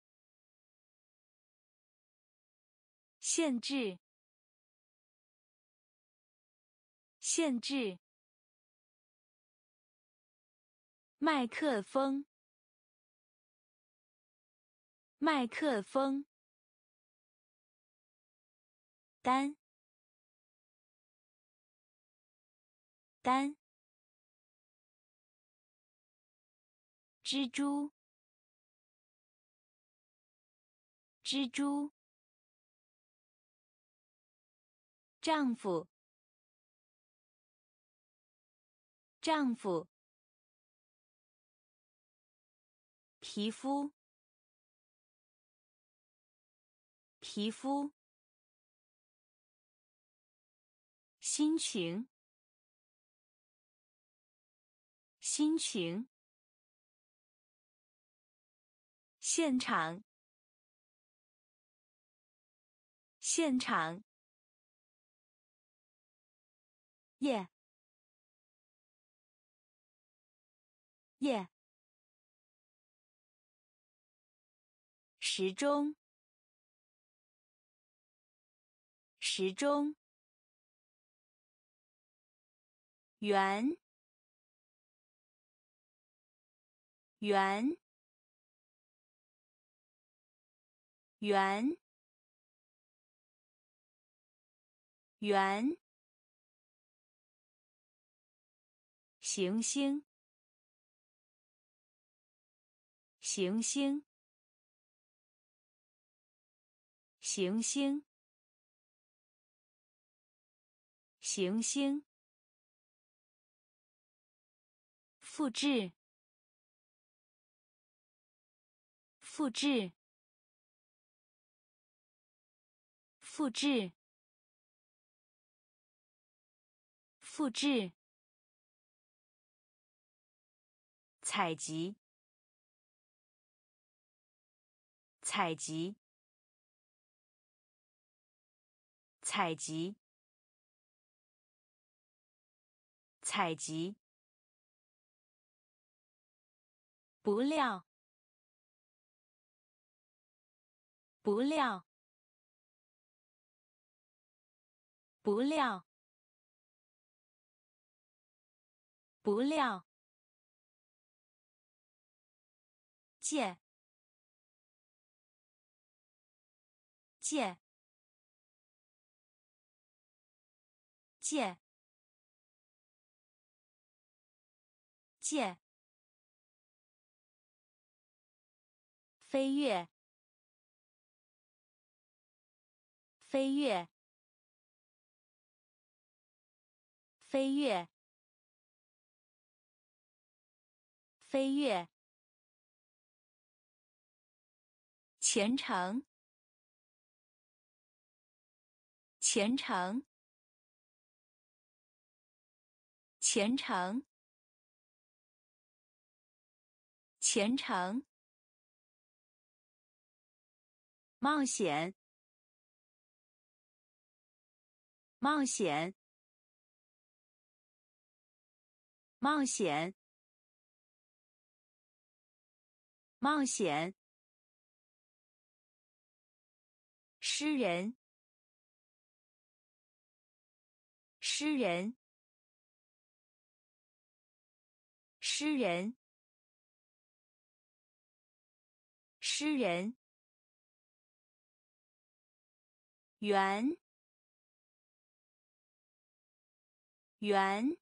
限制，限制。麦克风，麦克风，单，单，蜘蛛，蜘蛛，丈夫，丈夫，皮肤，皮肤。心情，心情。现场，现场。夜，夜。时钟，时钟。圆，圆，圆，圆。行星，行星，行星，行星。复制，复制，复制，复制。采集，采集，采集，采集。不料，不料，不料，不料，借，借，借，借。飞跃，飞跃，飞跃，飞跃。前程，前程，前程，前程。冒险，冒险，冒险，冒险。诗人，诗人，诗人，诗人。圆，圆，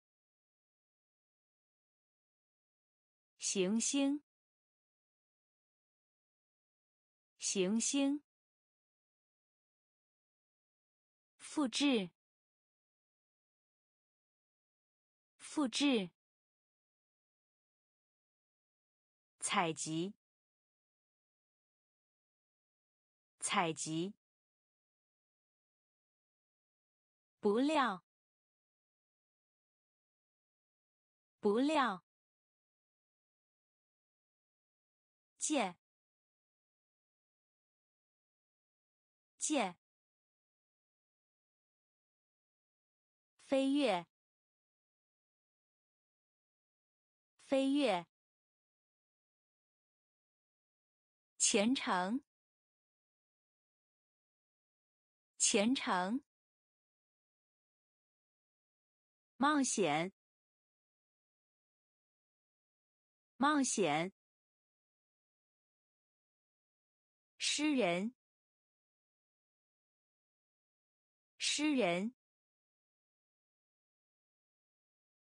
行星，行星，复制，复制，采集，采集。不料，不料，借，借，飞跃，飞跃，前程，前程。冒险，冒险。诗人，诗人。